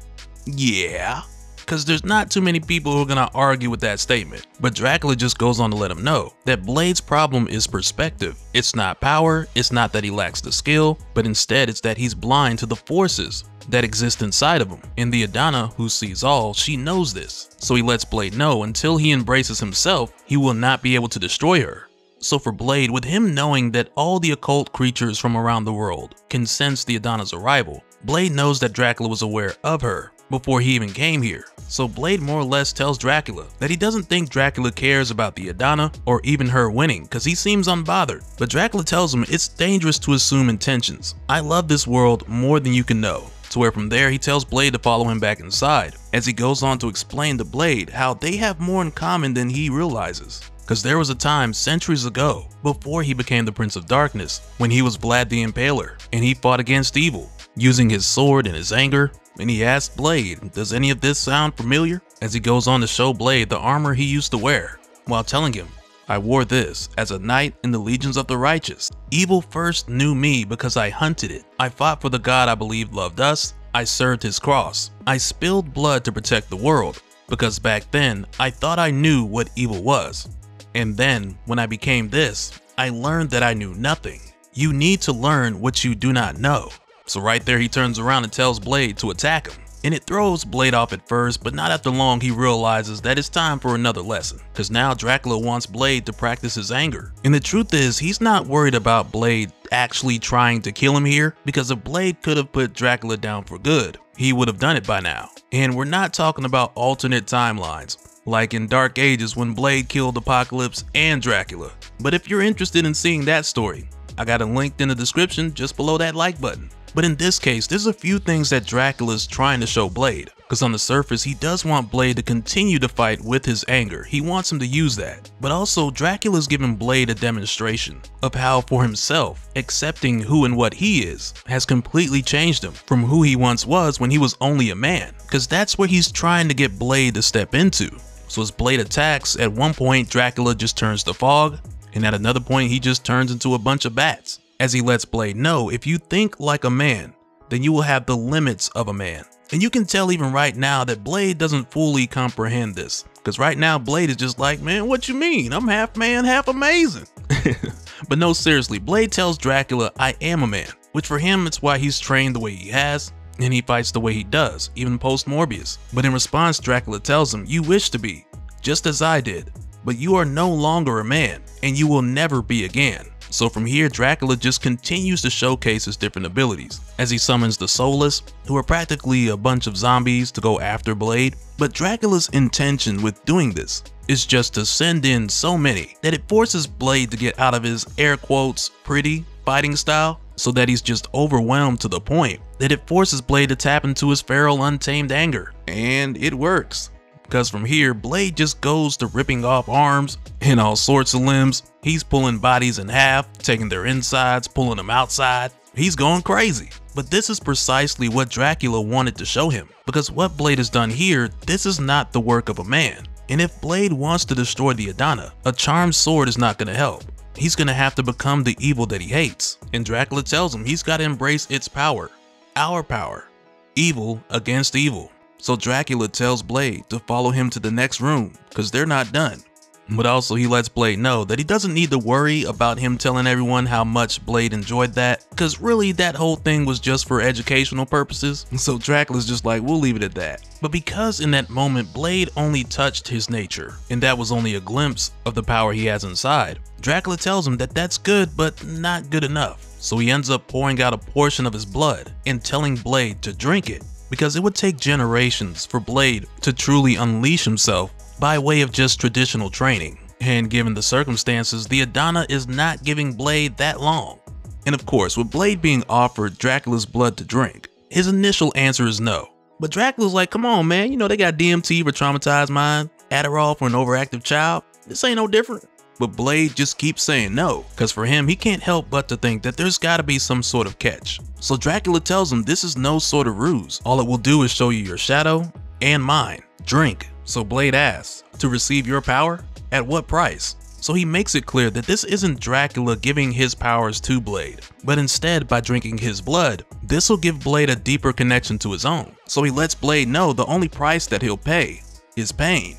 yeah because there's not too many people who are gonna argue with that statement. But Dracula just goes on to let him know that Blade's problem is perspective. It's not power, it's not that he lacks the skill, but instead it's that he's blind to the forces that exist inside of him. And the Adana, who sees all, she knows this. So he lets Blade know until he embraces himself, he will not be able to destroy her. So for Blade, with him knowing that all the occult creatures from around the world can sense the Adana's arrival, Blade knows that Dracula was aware of her before he even came here. So Blade more or less tells Dracula that he doesn't think Dracula cares about the Adana or even her winning because he seems unbothered. But Dracula tells him it's dangerous to assume intentions. I love this world more than you can know. to where from there he tells Blade to follow him back inside, as he goes on to explain to Blade how they have more in common than he realizes. Cause there was a time centuries ago, before he became the Prince of Darkness, when he was Vlad the Impaler, and he fought against evil, using his sword and his anger, and he asks Blade, does any of this sound familiar? As he goes on to show Blade the armor he used to wear, while telling him, I wore this as a knight in the legions of the righteous. Evil first knew me because I hunted it. I fought for the God I believed loved us. I served his cross. I spilled blood to protect the world because back then I thought I knew what evil was. And then when I became this, I learned that I knew nothing. You need to learn what you do not know. So right there he turns around and tells Blade to attack him. And it throws Blade off at first, but not after long he realizes that it's time for another lesson. Cause now Dracula wants Blade to practice his anger. And the truth is, he's not worried about Blade actually trying to kill him here, because if Blade could have put Dracula down for good, he would have done it by now. And we're not talking about alternate timelines, like in Dark Ages when Blade killed Apocalypse and Dracula. But if you're interested in seeing that story, I got it linked in the description just below that like button. But in this case, there's a few things that Dracula's trying to show Blade. Because on the surface, he does want Blade to continue to fight with his anger. He wants him to use that. But also, Dracula's giving Blade a demonstration of how for himself, accepting who and what he is has completely changed him from who he once was when he was only a man. Because that's where he's trying to get Blade to step into. So as Blade attacks, at one point Dracula just turns to fog, and at another point he just turns into a bunch of bats as he lets Blade know if you think like a man, then you will have the limits of a man. And you can tell even right now that Blade doesn't fully comprehend this. Because right now Blade is just like, man, what you mean? I'm half man, half amazing. but no, seriously, Blade tells Dracula, I am a man. Which for him, it's why he's trained the way he has, and he fights the way he does, even post Morbius. But in response, Dracula tells him, you wish to be, just as I did, but you are no longer a man, and you will never be again. So from here, Dracula just continues to showcase his different abilities, as he summons the Soulless, who are practically a bunch of zombies to go after Blade. But Dracula's intention with doing this is just to send in so many that it forces Blade to get out of his air quotes pretty fighting style so that he's just overwhelmed to the point that it forces Blade to tap into his feral untamed anger. And it works because from here, Blade just goes to ripping off arms and all sorts of limbs. He's pulling bodies in half, taking their insides, pulling them outside. He's going crazy. But this is precisely what Dracula wanted to show him, because what Blade has done here, this is not the work of a man. And if Blade wants to destroy the Adana, a charmed sword is not going to help. He's going to have to become the evil that he hates. And Dracula tells him he's got to embrace its power. Our power. Evil against evil. So Dracula tells Blade to follow him to the next room, cause they're not done. But also he lets Blade know that he doesn't need to worry about him telling everyone how much Blade enjoyed that, cause really that whole thing was just for educational purposes. So Dracula's just like, we'll leave it at that. But because in that moment Blade only touched his nature, and that was only a glimpse of the power he has inside, Dracula tells him that that's good but not good enough. So he ends up pouring out a portion of his blood and telling Blade to drink it because it would take generations for Blade to truly unleash himself by way of just traditional training. And given the circumstances, the Adana is not giving Blade that long. And of course, with Blade being offered Dracula's blood to drink, his initial answer is no. But Dracula's like, come on man, you know they got DMT for traumatized mind, Adderall for an overactive child, this ain't no different. But Blade just keeps saying no, cause for him, he can't help but to think that there's gotta be some sort of catch. So Dracula tells him this is no sort of ruse. All it will do is show you your shadow and mine. Drink. So Blade asks, to receive your power? At what price? So he makes it clear that this isn't Dracula giving his powers to Blade, but instead by drinking his blood, this will give Blade a deeper connection to his own. So he lets Blade know the only price that he'll pay is pain.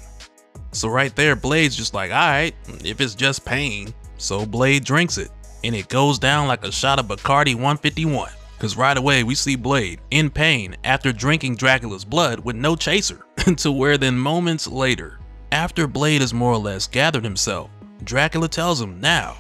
So right there, Blade's just like, alright, if it's just pain. So Blade drinks it, and it goes down like a shot of Bacardi 151. Cause right away we see Blade in pain after drinking Dracula's blood with no chaser, to where then moments later, after Blade has more or less gathered himself, Dracula tells him, now,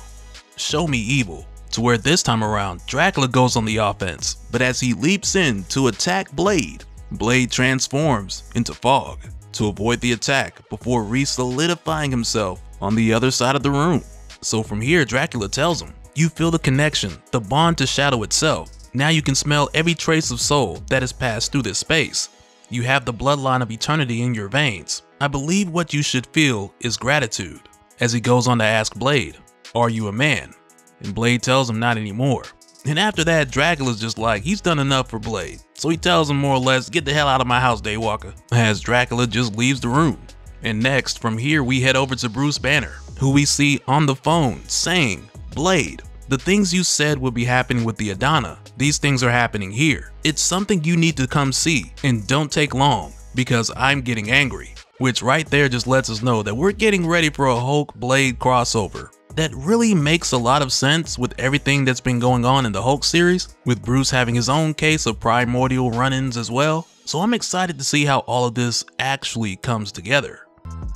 show me evil. To where this time around, Dracula goes on the offense, but as he leaps in to attack Blade, Blade transforms into fog to avoid the attack before re-solidifying himself on the other side of the room. So from here, Dracula tells him, you feel the connection, the bond to Shadow itself, Now you can smell every trace of soul that has passed through this space. You have the bloodline of eternity in your veins. I believe what you should feel is gratitude. As he goes on to ask Blade, Are you a man? And Blade tells him not anymore. And after that, Dracula's just like, he's done enough for Blade. So he tells him more or less, get the hell out of my house, Daywalker, as Dracula just leaves the room. And next, from here, we head over to Bruce Banner, who we see on the phone saying, Blade, the things you said would be happening with the Adana, these things are happening here. It's something you need to come see, and don't take long, because I'm getting angry. Which right there just lets us know that we're getting ready for a Hulk Blade crossover that really makes a lot of sense with everything that's been going on in the Hulk series, with Bruce having his own case of primordial run-ins as well. So I'm excited to see how all of this actually comes together.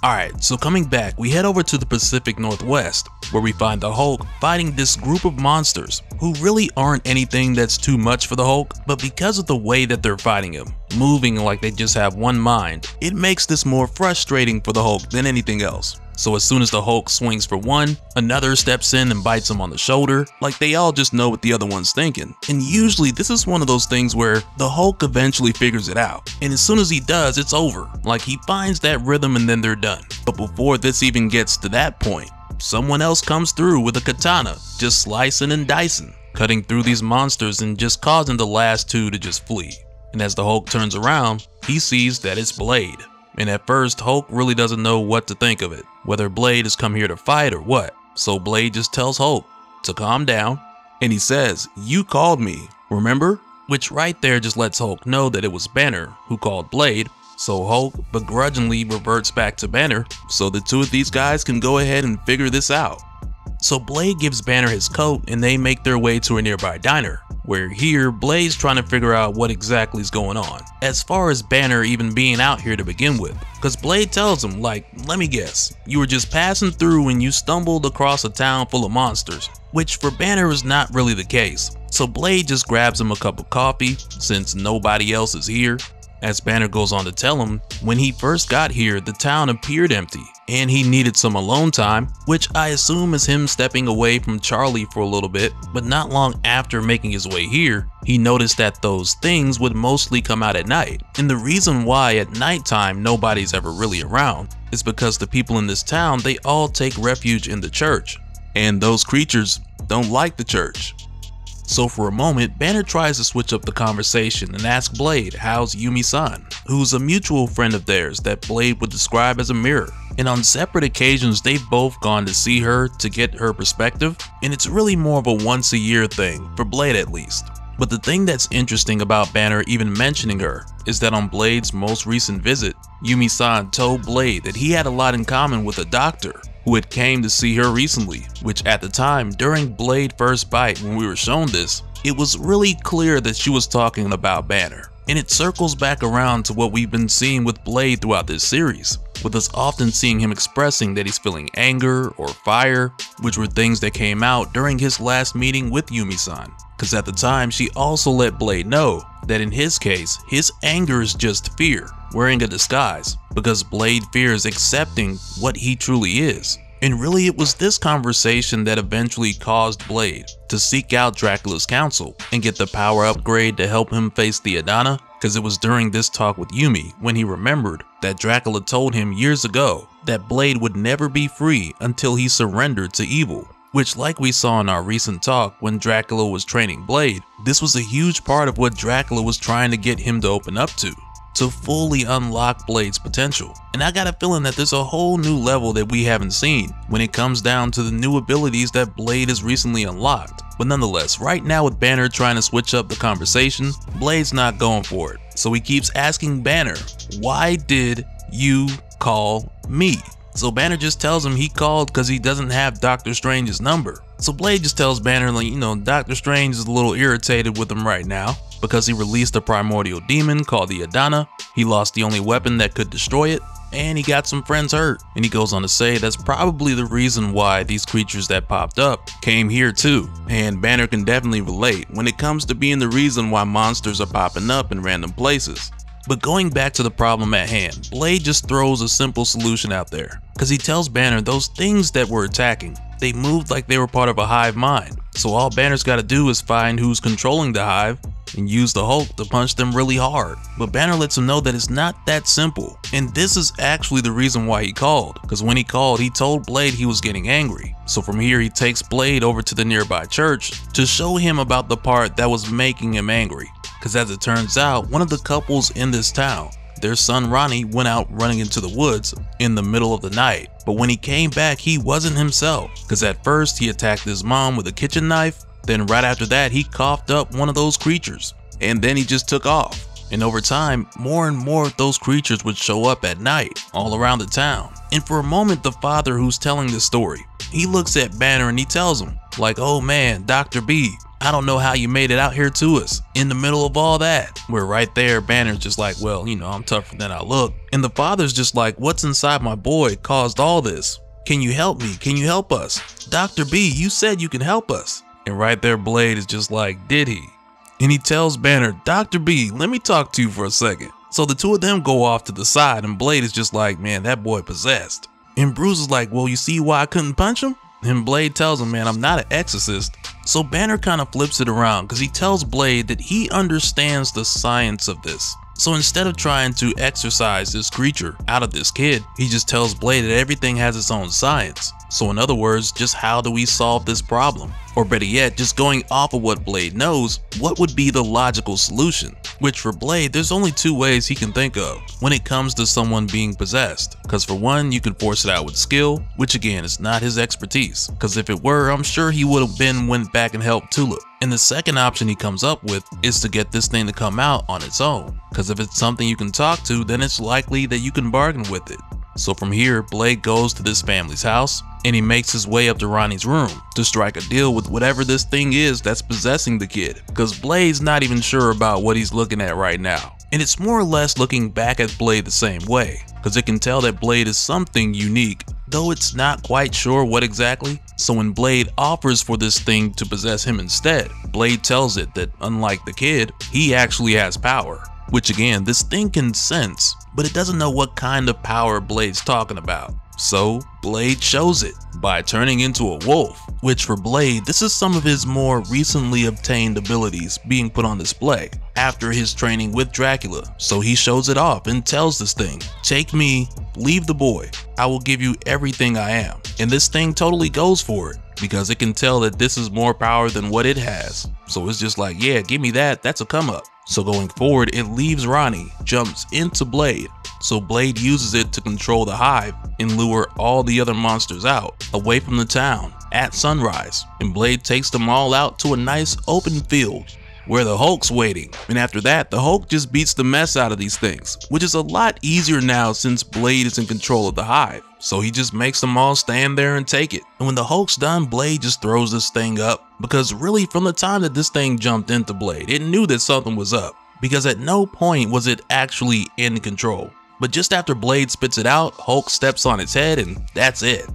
Alright, so coming back, we head over to the Pacific Northwest, where we find the Hulk fighting this group of monsters who really aren't anything that's too much for the Hulk, but because of the way that they're fighting him, moving like they just have one mind, it makes this more frustrating for the Hulk than anything else. So as soon as the Hulk swings for one, another steps in and bites him on the shoulder, like they all just know what the other one's thinking. And usually this is one of those things where the Hulk eventually figures it out. And as soon as he does, it's over. Like he finds that rhythm and then they're done. But before this even gets to that point, someone else comes through with a katana, just slicing and dicing, cutting through these monsters and just causing the last two to just flee. And as the Hulk turns around, he sees that it's Blade. And at first, Hulk really doesn't know what to think of it, whether Blade has come here to fight or what. So Blade just tells Hulk to calm down, and he says, you called me, remember? Which right there just lets Hulk know that it was Banner who called Blade, so Hulk begrudgingly reverts back to Banner so the two of these guys can go ahead and figure this out. So Blade gives Banner his coat and they make their way to a nearby diner, where here Blade's trying to figure out what exactly is going on, as far as Banner even being out here to begin with. Cause Blade tells him like, let me guess, you were just passing through and you stumbled across a town full of monsters, which for Banner is not really the case. So Blade just grabs him a cup of coffee, since nobody else is here, as Banner goes on to tell him, when he first got here, the town appeared empty, and he needed some alone time, which I assume is him stepping away from Charlie for a little bit, but not long after making his way here, he noticed that those things would mostly come out at night. And the reason why at nighttime nobody's ever really around is because the people in this town, they all take refuge in the church. And those creatures don't like the church. So for a moment, Banner tries to switch up the conversation and ask Blade how's Yumi-san, who's a mutual friend of theirs that Blade would describe as a mirror. And on separate occasions, they've both gone to see her to get her perspective, and it's really more of a once a year thing, for Blade at least. But the thing that's interesting about Banner even mentioning her is that on Blade's most recent visit, Yumi-san told Blade that he had a lot in common with a doctor who had came to see her recently, which at the time during Blade First Bite when we were shown this, it was really clear that she was talking about Banner. And it circles back around to what we've been seeing with Blade throughout this series, with us often seeing him expressing that he's feeling anger or fire, which were things that came out during his last meeting with Yumi-san. Cause at the time she also let Blade know that in his case, his anger is just fear, wearing a disguise, because Blade fears accepting what he truly is. And really it was this conversation that eventually caused Blade to seek out Dracula's counsel and get the power upgrade to help him face the Adana, because it was during this talk with Yumi when he remembered that Dracula told him years ago that Blade would never be free until he surrendered to evil. Which like we saw in our recent talk when Dracula was training Blade, this was a huge part of what Dracula was trying to get him to open up to to fully unlock Blade's potential. And I got a feeling that there's a whole new level that we haven't seen when it comes down to the new abilities that Blade has recently unlocked. But nonetheless, right now with Banner trying to switch up the conversation, Blade's not going for it. So he keeps asking Banner, why did you call me? So Banner just tells him he called because he doesn't have Doctor Strange's number. So Blade just tells Banner like, you know, Doctor Strange is a little irritated with him right now because he released a primordial demon called the Adana. He lost the only weapon that could destroy it, and he got some friends hurt. And he goes on to say that's probably the reason why these creatures that popped up came here too. And Banner can definitely relate when it comes to being the reason why monsters are popping up in random places. But going back to the problem at hand, Blade just throws a simple solution out there, because he tells Banner those things that were attacking, they moved like they were part of a hive mind. So all Banner's gotta do is find who's controlling the hive and use the Hulk to punch them really hard. But Banner lets him know that it's not that simple. And this is actually the reason why he called, because when he called, he told Blade he was getting angry. So from here, he takes Blade over to the nearby church to show him about the part that was making him angry. Because as it turns out, one of the couples in this town their son Ronnie went out running into the woods in the middle of the night. But when he came back, he wasn't himself. Because at first, he attacked his mom with a kitchen knife. Then right after that, he coughed up one of those creatures. And then he just took off. And over time, more and more of those creatures would show up at night, all around the town. And for a moment, the father who's telling the story, he looks at Banner and he tells him, like, oh man, Dr. B, I don't know how you made it out here to us in the middle of all that. We're right there. Banner's just like, well, you know, I'm tougher than I look. And the father's just like, what's inside my boy caused all this? Can you help me? Can you help us? Dr. B, you said you can help us. And right there, Blade is just like, did he? And he tells Banner, Dr. B, let me talk to you for a second. So the two of them go off to the side, and Blade is just like, man, that boy possessed. And Bruce is like, well, you see why I couldn't punch him? And Blade tells him, man, I'm not an exorcist. So Banner kind of flips it around because he tells Blade that he understands the science of this. So instead of trying to exorcise this creature out of this kid, he just tells Blade that everything has its own science. So in other words, just how do we solve this problem? Or better yet, just going off of what Blade knows, what would be the logical solution? Which for Blade, there's only two ways he can think of when it comes to someone being possessed. Cause for one, you can force it out with skill, which again is not his expertise. Cause if it were, I'm sure he would have been went back and helped Tulip. And the second option he comes up with is to get this thing to come out on its own. Cause if it's something you can talk to, then it's likely that you can bargain with it. So from here, Blade goes to this family's house and he makes his way up to Ronnie's room to strike a deal with whatever this thing is that's possessing the kid. Cause Blade's not even sure about what he's looking at right now. And it's more or less looking back at Blade the same way, cause it can tell that Blade is something unique, though it's not quite sure what exactly. So when Blade offers for this thing to possess him instead, Blade tells it that unlike the kid, he actually has power. Which again, this thing can sense, but it doesn't know what kind of power Blade's talking about. So Blade shows it by turning into a wolf, which for Blade, this is some of his more recently obtained abilities being put on display after his training with Dracula. So he shows it off and tells this thing, take me, leave the boy, I will give you everything I am. And this thing totally goes for it because it can tell that this is more power than what it has. So it's just like, yeah, give me that, that's a come up. So going forward, it leaves Ronnie, jumps into Blade, so Blade uses it to control the hive and lure all the other monsters out, away from the town, at sunrise, and Blade takes them all out to a nice open field where the Hulk's waiting. And after that, the Hulk just beats the mess out of these things, which is a lot easier now since Blade is in control of the hive. So he just makes them all stand there and take it. And when the Hulk's done, Blade just throws this thing up. Because really, from the time that this thing jumped into Blade, it knew that something was up. Because at no point was it actually in control. But just after Blade spits it out, Hulk steps on its head and that's it.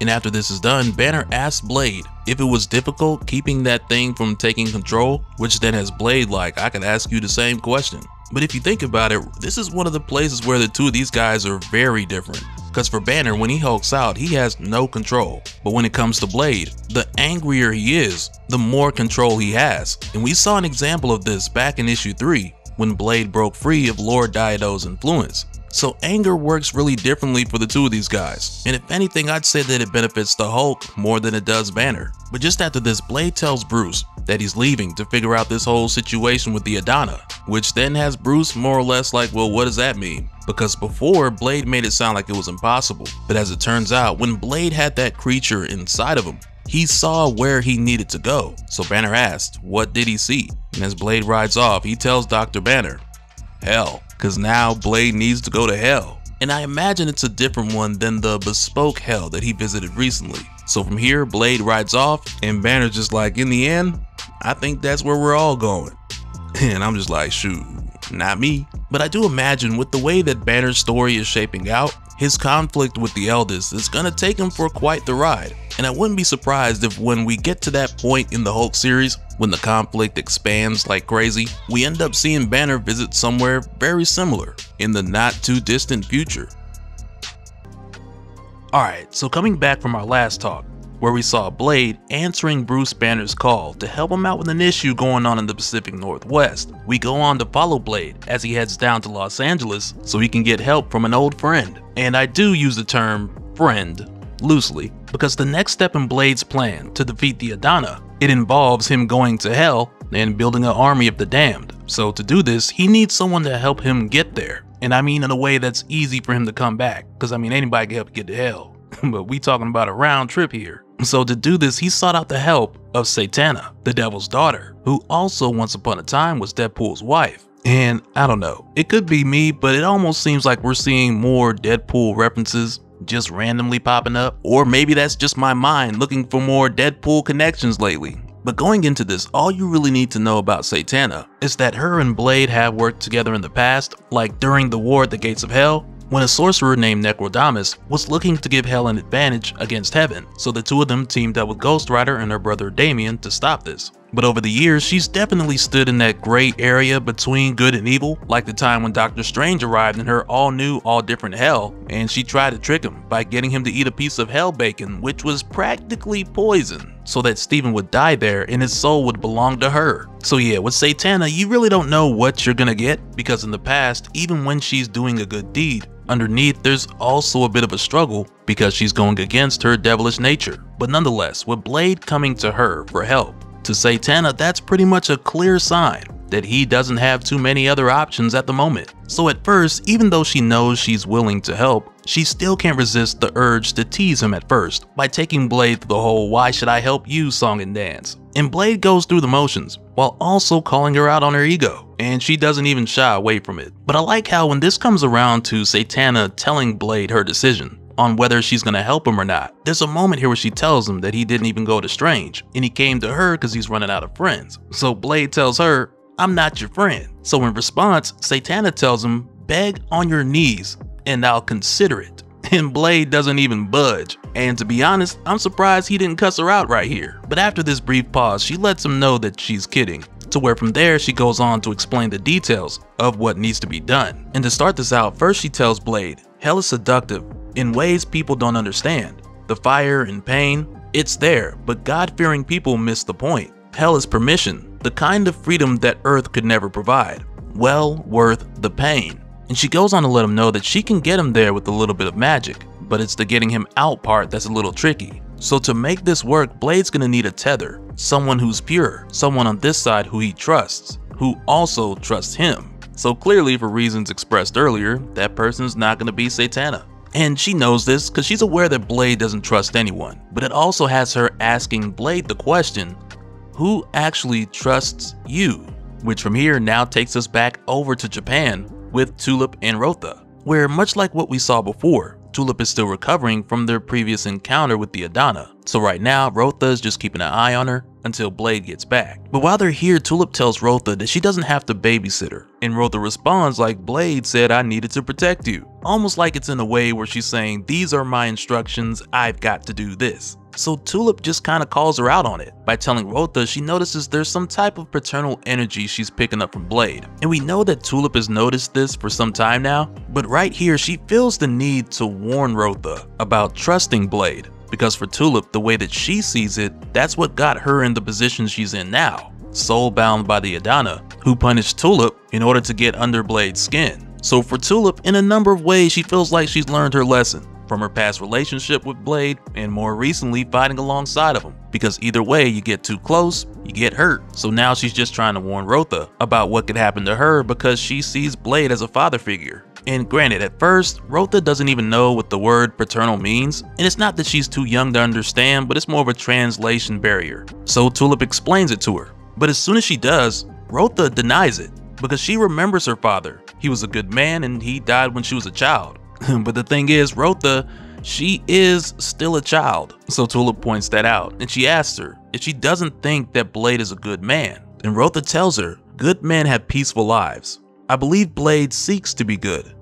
And after this is done, Banner asks Blade if it was difficult keeping that thing from taking control, which then has Blade like, I can ask you the same question. But if you think about it, this is one of the places where the two of these guys are very different. Because for Banner, when he hulks out, he has no control. But when it comes to Blade, the angrier he is, the more control he has. And we saw an example of this back in issue 3, when Blade broke free of Lord Diodo's influence. So anger works really differently for the two of these guys, and if anything I'd say that it benefits the Hulk more than it does Banner. But just after this, Blade tells Bruce that he's leaving to figure out this whole situation with the Adana, which then has Bruce more or less like, well what does that mean? Because before, Blade made it sound like it was impossible, but as it turns out, when Blade had that creature inside of him, he saw where he needed to go. So Banner asked, what did he see? And as Blade rides off, he tells Dr. Banner, hell because now Blade needs to go to hell. And I imagine it's a different one than the bespoke hell that he visited recently. So from here, Blade rides off, and Banner's just like, in the end, I think that's where we're all going. And I'm just like, shoot, not me. But I do imagine with the way that Banner's story is shaping out, his conflict with the eldest is gonna take him for quite the ride. And I wouldn't be surprised if when we get to that point in the Hulk series, when the conflict expands like crazy, we end up seeing Banner visit somewhere very similar in the not too distant future. Alright, so coming back from our last talk, where we saw Blade answering Bruce Banner's call to help him out with an issue going on in the Pacific Northwest. We go on to follow Blade as he heads down to Los Angeles so he can get help from an old friend. And I do use the term friend loosely, because the next step in Blade's plan to defeat the Adana, it involves him going to hell and building an army of the damned. So to do this, he needs someone to help him get there. And I mean in a way that's easy for him to come back, because I mean anybody can help get to hell. but we talking about a round trip here. So to do this, he sought out the help of Satana, the devil's daughter, who also once upon a time was Deadpool's wife. And I don't know, it could be me, but it almost seems like we're seeing more Deadpool references just randomly popping up, or maybe that's just my mind looking for more Deadpool connections lately. But going into this, all you really need to know about Satana is that her and Blade have worked together in the past, like during the war at the Gates of Hell, when a sorcerer named Necrodamus was looking to give Hell an advantage against Heaven, so the two of them teamed up with Ghost Rider and her brother Damian to stop this. But over the years, she's definitely stood in that gray area between good and evil, like the time when Doctor Strange arrived in her all new, all different hell, and she tried to trick him by getting him to eat a piece of hell bacon, which was practically poison, so that Stephen would die there and his soul would belong to her. So yeah, with Satana, you really don't know what you're gonna get, because in the past, even when she's doing a good deed, underneath there's also a bit of a struggle because she's going against her devilish nature. But nonetheless, with Blade coming to her for help, to Satana, that's pretty much a clear sign that he doesn't have too many other options at the moment. So at first, even though she knows she's willing to help, she still can't resist the urge to tease him at first by taking Blade through the whole why should I help you song and dance. And Blade goes through the motions while also calling her out on her ego, and she doesn't even shy away from it. But I like how when this comes around to Satana telling Blade her decision, on whether she's gonna help him or not. There's a moment here where she tells him that he didn't even go to Strange, and he came to her because he's running out of friends. So Blade tells her, I'm not your friend. So in response, Satana tells him, beg on your knees and I'll consider it. And Blade doesn't even budge. And to be honest, I'm surprised he didn't cuss her out right here. But after this brief pause, she lets him know that she's kidding. To where from there, she goes on to explain the details of what needs to be done. And to start this out, first she tells Blade, Hell is seductive in ways people don't understand. The fire and pain, it's there, but God-fearing people miss the point. Hell is permission, the kind of freedom that Earth could never provide. Well worth the pain. And she goes on to let him know that she can get him there with a little bit of magic, but it's the getting him out part that's a little tricky. So to make this work, Blade's gonna need a tether, someone who's pure, someone on this side who he trusts, who also trusts him. So clearly for reasons expressed earlier, that person's not gonna be Satana. And she knows this because she's aware that Blade doesn't trust anyone, but it also has her asking Blade the question, who actually trusts you? Which from here now takes us back over to Japan with Tulip and Rotha, where much like what we saw before, Tulip is still recovering from their previous encounter with the Adana. So right now, Rotha is just keeping an eye on her until Blade gets back. But while they're here, Tulip tells Rotha that she doesn't have to babysit her. And Rotha responds like Blade said I needed to protect you. Almost like it's in a way where she's saying these are my instructions, I've got to do this. So Tulip just kinda calls her out on it by telling Rotha she notices there's some type of paternal energy she's picking up from Blade. And we know that Tulip has noticed this for some time now, but right here she feels the need to warn Rotha about trusting Blade because for Tulip, the way that she sees it, that's what got her in the position she's in now. Soul-bound by the Adana, who punished Tulip in order to get under Blade's skin. So for Tulip, in a number of ways, she feels like she's learned her lesson from her past relationship with Blade and more recently fighting alongside of him. Because either way, you get too close, you get hurt. So now she's just trying to warn Rotha about what could happen to her because she sees Blade as a father figure. And granted, at first, Rotha doesn't even know what the word paternal means, and it's not that she's too young to understand, but it's more of a translation barrier. So Tulip explains it to her. But as soon as she does, Rotha denies it, because she remembers her father. He was a good man and he died when she was a child. but the thing is, Rotha, she is still a child. So Tulip points that out, and she asks her if she doesn't think that Blade is a good man. And Rotha tells her, good men have peaceful lives. I believe Blade seeks to be good.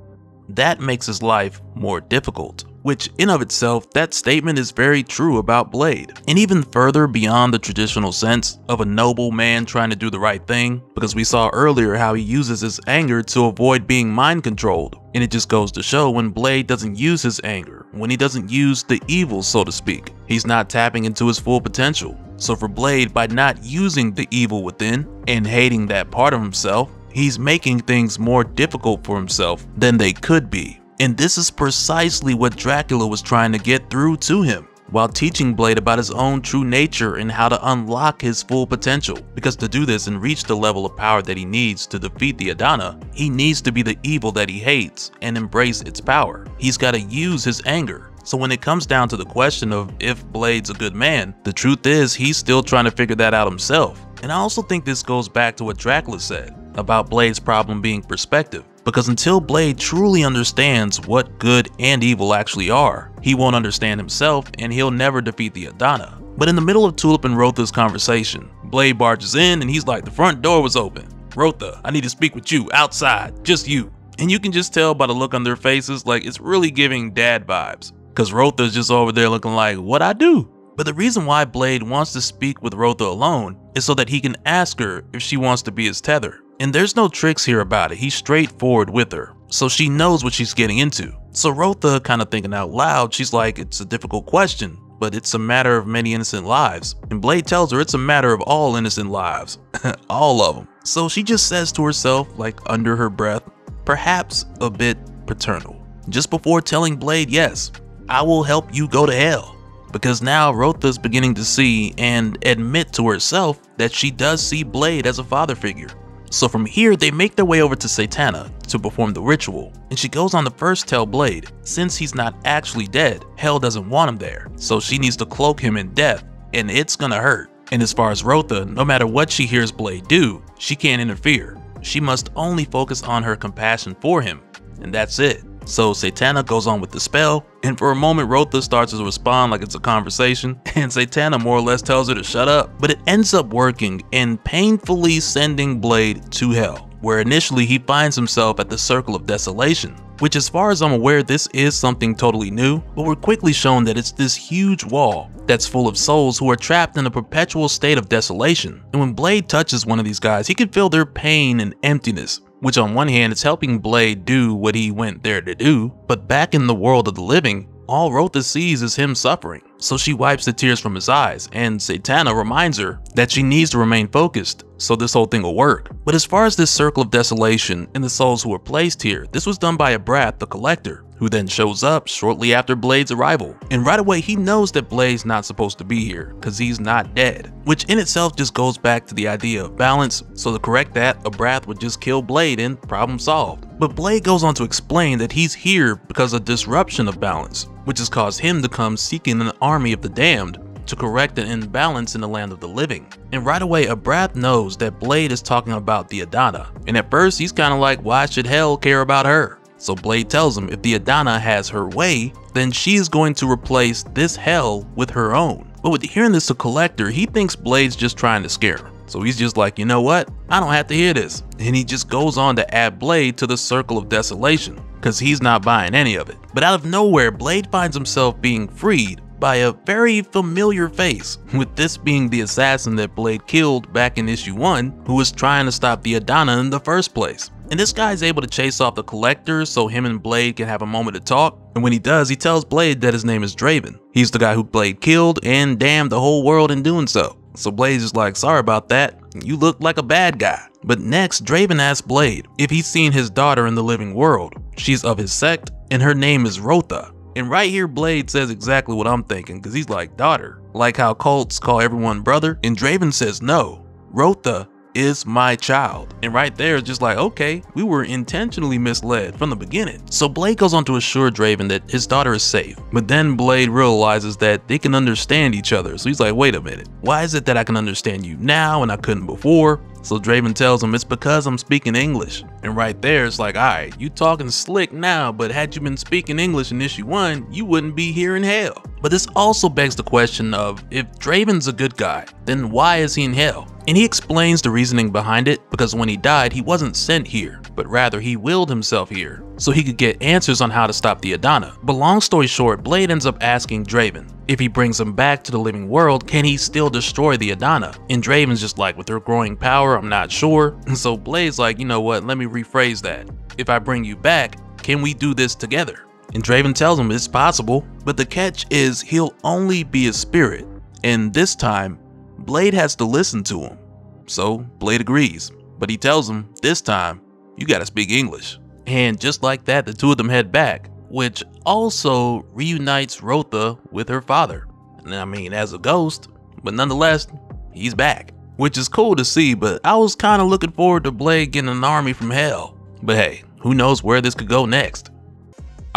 That makes his life more difficult. Which in of itself, that statement is very true about Blade. And even further beyond the traditional sense of a noble man trying to do the right thing, because we saw earlier how he uses his anger to avoid being mind controlled. And it just goes to show when Blade doesn't use his anger, when he doesn't use the evil so to speak, he's not tapping into his full potential. So for Blade, by not using the evil within and hating that part of himself, he's making things more difficult for himself than they could be. And this is precisely what Dracula was trying to get through to him while teaching Blade about his own true nature and how to unlock his full potential. Because to do this and reach the level of power that he needs to defeat the Adana, he needs to be the evil that he hates and embrace its power. He's got to use his anger. So when it comes down to the question of if Blade's a good man, the truth is he's still trying to figure that out himself. And I also think this goes back to what Dracula said about Blade's problem being perspective because until Blade truly understands what good and evil actually are, he won't understand himself and he'll never defeat the Adana. But in the middle of Tulip and Rotha's conversation, Blade barges in and he's like, the front door was open. Rotha, I need to speak with you outside, just you. And you can just tell by the look on their faces, like it's really giving dad vibes. Cause Rotha's just over there looking like, what I do? But the reason why Blade wants to speak with Rotha alone is so that he can ask her if she wants to be his tether. And there's no tricks here about it, he's straightforward with her, so she knows what she's getting into. So Rotha, kind of thinking out loud, she's like, it's a difficult question, but it's a matter of many innocent lives. And Blade tells her it's a matter of all innocent lives, all of them. So she just says to herself, like under her breath, perhaps a bit paternal, just before telling Blade, yes, I will help you go to hell. Because now Rotha's beginning to see and admit to herself that she does see Blade as a father figure. So from here, they make their way over to Satana to perform the ritual, and she goes on to first tell Blade, since he's not actually dead, Hell doesn't want him there, so she needs to cloak him in death, and it's gonna hurt. And as far as Rotha, no matter what she hears Blade do, she can't interfere. She must only focus on her compassion for him, and that's it. So Satana goes on with the spell, and for a moment Rotha starts to respond like it's a conversation, and Satana more or less tells her to shut up. But it ends up working and painfully sending Blade to hell, where initially he finds himself at the Circle of Desolation, which as far as I'm aware this is something totally new, but we're quickly shown that it's this huge wall that's full of souls who are trapped in a perpetual state of desolation. And when Blade touches one of these guys, he can feel their pain and emptiness, which on one hand is helping Blade do what he went there to do, but back in the world of the living, all Rotha sees is him suffering. So she wipes the tears from his eyes, and Satana reminds her that she needs to remain focused so this whole thing will work. But as far as this circle of desolation and the souls who are placed here, this was done by Abrath the Collector, who then shows up shortly after Blade's arrival. And right away he knows that Blade's not supposed to be here, cause he's not dead. Which in itself just goes back to the idea of balance, so to correct that, Abrath would just kill Blade and problem solved. But Blade goes on to explain that he's here because of disruption of balance, which has caused him to come seeking an army of the damned to correct an imbalance in the land of the living. And right away, Abrath knows that Blade is talking about the Adana, and at first he's kinda like, why should hell care about her? So Blade tells him if the Adana has her way, then she's going to replace this hell with her own. But with hearing this to Collector, he thinks Blade's just trying to scare him. So he's just like, you know what? I don't have to hear this. And he just goes on to add Blade to the Circle of Desolation, because he's not buying any of it. But out of nowhere, Blade finds himself being freed by a very familiar face, with this being the assassin that Blade killed back in issue 1 who was trying to stop the Adana in the first place. And this guy is able to chase off the collector so him and Blade can have a moment to talk. And when he does, he tells Blade that his name is Draven. He's the guy who Blade killed and damned the whole world in doing so. So Blade's just like, sorry about that, you look like a bad guy. But next, Draven asks Blade if he's seen his daughter in the living world. She's of his sect, and her name is Rotha. And right here, Blade says exactly what I'm thinking, because he's like, daughter. Like how cults call everyone brother, and Draven says no. Rotha is my child. And right there, it's just like, okay, we were intentionally misled from the beginning. So Blade goes on to assure Draven that his daughter is safe. But then Blade realizes that they can understand each other. So he's like, wait a minute, why is it that I can understand you now and I couldn't before? So Draven tells him it's because I'm speaking English. And right there, it's like, alright, you talking slick now, but had you been speaking English in issue 1, you wouldn't be here in hell. But this also begs the question of if Draven's a good guy, then why is he in hell? And he explains the reasoning behind it because when he died, he wasn't sent here, but rather he willed himself here so he could get answers on how to stop the Adana. But long story short, Blade ends up asking Draven, if he brings him back to the living world, can he still destroy the Adana? And Draven's just like, with her growing power, I'm not sure. And so Blade's like, you know what, let me rephrase that. If I bring you back, can we do this together? And Draven tells him it's possible, but the catch is he'll only be a spirit. And this time, Blade has to listen to him. So Blade agrees, but he tells him, this time, you gotta speak English. And just like that, the two of them head back, which also reunites Rotha with her father. And I mean, as a ghost, but nonetheless, he's back. Which is cool to see, but I was kinda looking forward to Blade getting an army from hell. But hey, who knows where this could go next.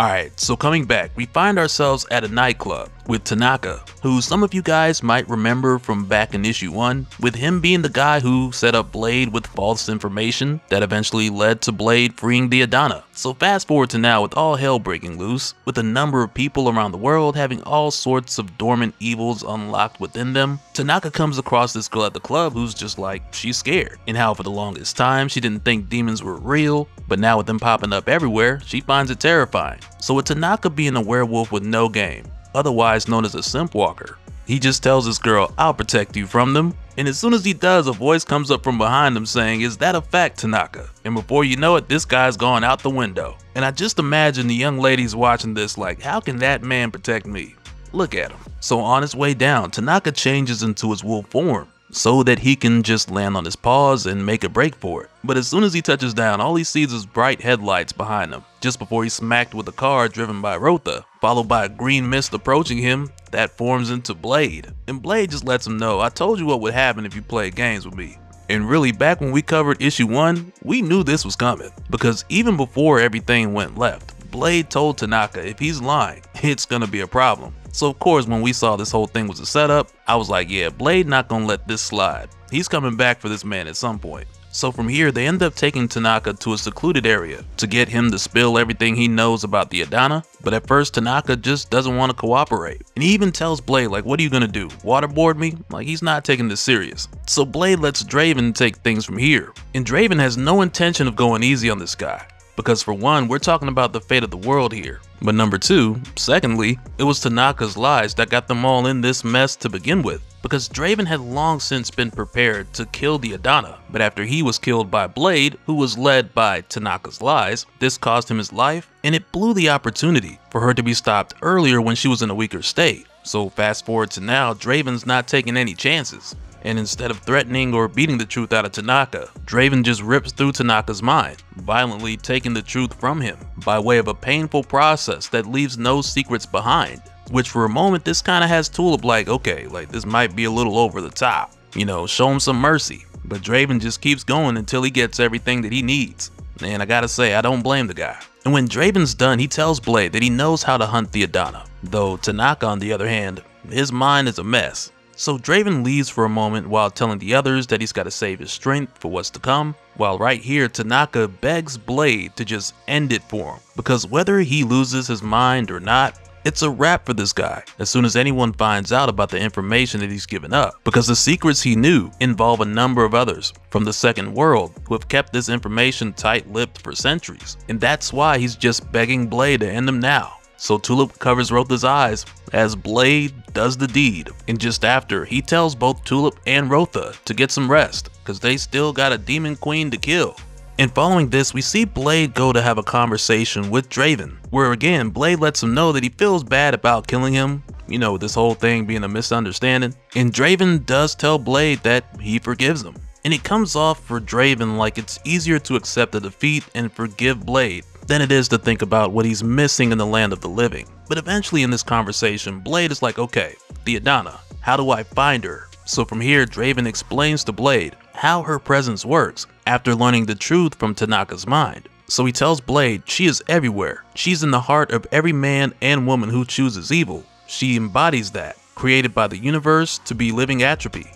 Alright, so coming back, we find ourselves at a nightclub with Tanaka, who some of you guys might remember from back in issue 1, with him being the guy who set up Blade with false information that eventually led to Blade freeing the Adana. So fast forward to now with all hell breaking loose, with a number of people around the world having all sorts of dormant evils unlocked within them, Tanaka comes across this girl at the club who's just like, she's scared, and how for the longest time she didn't think demons were real, but now with them popping up everywhere, she finds it terrifying. So with Tanaka being a werewolf with no game, otherwise known as a simp walker. He just tells this girl, I'll protect you from them. And as soon as he does, a voice comes up from behind him saying, Is that a fact, Tanaka? And before you know it, this guy's gone out the window. And I just imagine the young ladies watching this like, How can that man protect me? Look at him. So on his way down, Tanaka changes into his wolf form so that he can just land on his paws and make a break for it. But as soon as he touches down, all he sees is bright headlights behind him, just before he's smacked with a car driven by Rotha, followed by a green mist approaching him that forms into Blade. And Blade just lets him know, I told you what would happen if you played games with me. And really, back when we covered issue 1, we knew this was coming, because even before everything went left, Blade told Tanaka if he's lying, it's gonna be a problem. So of course, when we saw this whole thing was a setup, I was like, yeah, Blade not gonna let this slide. He's coming back for this man at some point. So from here, they end up taking Tanaka to a secluded area to get him to spill everything he knows about the Adana, but at first Tanaka just doesn't want to cooperate. And he even tells Blade like, what are you gonna do, waterboard me? Like he's not taking this serious. So Blade lets Draven take things from here. And Draven has no intention of going easy on this guy. Because for one, we're talking about the fate of the world here. But number two, secondly, it was Tanaka's lies that got them all in this mess to begin with. Because Draven had long since been prepared to kill the Adana, but after he was killed by Blade, who was led by Tanaka's lies, this cost him his life, and it blew the opportunity for her to be stopped earlier when she was in a weaker state. So fast forward to now, Draven's not taking any chances and instead of threatening or beating the truth out of Tanaka, Draven just rips through Tanaka's mind, violently taking the truth from him by way of a painful process that leaves no secrets behind. Which for a moment, this kind of has Tulip like, okay, like this might be a little over the top. You know, show him some mercy. But Draven just keeps going until he gets everything that he needs. And I gotta say, I don't blame the guy. And when Draven's done, he tells Blade that he knows how to hunt the Adana. Though Tanaka, on the other hand, his mind is a mess. So Draven leaves for a moment while telling the others that he's got to save his strength for what's to come, while right here Tanaka begs Blade to just end it for him, because whether he loses his mind or not, it's a wrap for this guy as soon as anyone finds out about the information that he's given up, because the secrets he knew involve a number of others from the second world who have kept this information tight-lipped for centuries, and that's why he's just begging Blade to end them now. So Tulip covers Rotha's eyes as Blade does the deed. And just after, he tells both Tulip and Rotha to get some rest, cause they still got a demon queen to kill. And following this, we see Blade go to have a conversation with Draven, where again, Blade lets him know that he feels bad about killing him, you know, this whole thing being a misunderstanding. And Draven does tell Blade that he forgives him. And it comes off for Draven like it's easier to accept the defeat and forgive Blade than it is to think about what he's missing in the land of the living. But eventually in this conversation, Blade is like, okay, the Adana, how do I find her? So from here, Draven explains to Blade how her presence works after learning the truth from Tanaka's mind. So he tells Blade she is everywhere. She's in the heart of every man and woman who chooses evil. She embodies that, created by the universe to be living atrophy.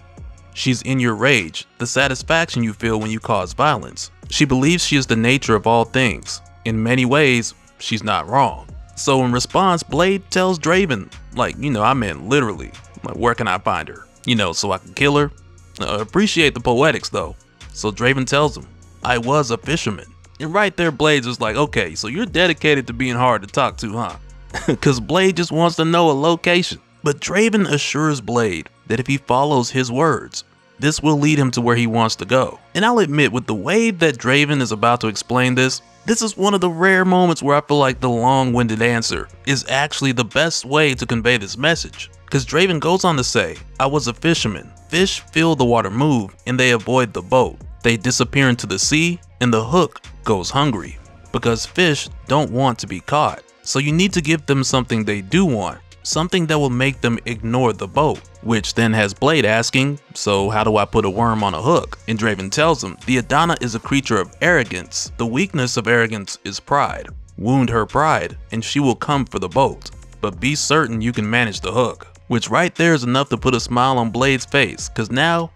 She's in your rage, the satisfaction you feel when you cause violence. She believes she is the nature of all things, in many ways, she's not wrong. So in response, Blade tells Draven Like, you know, I meant literally. Like, where can I find her? You know, so I can kill her? Uh, appreciate the poetics though. So Draven tells him, I was a fisherman. And right there, Blades is like, okay, so you're dedicated to being hard to talk to, huh? Cause Blade just wants to know a location. But Draven assures Blade that if he follows his words, this will lead him to where he wants to go. And I'll admit, with the way that Draven is about to explain this, this is one of the rare moments where I feel like the long-winded answer is actually the best way to convey this message. Cause Draven goes on to say, I was a fisherman. Fish feel the water move and they avoid the boat. They disappear into the sea and the hook goes hungry. Because fish don't want to be caught. So you need to give them something they do want something that will make them ignore the boat. Which then has Blade asking, so how do I put a worm on a hook? And Draven tells him, the Adana is a creature of arrogance. The weakness of arrogance is pride. Wound her pride, and she will come for the boat. But be certain you can manage the hook. Which right there is enough to put a smile on Blade's face, cause now,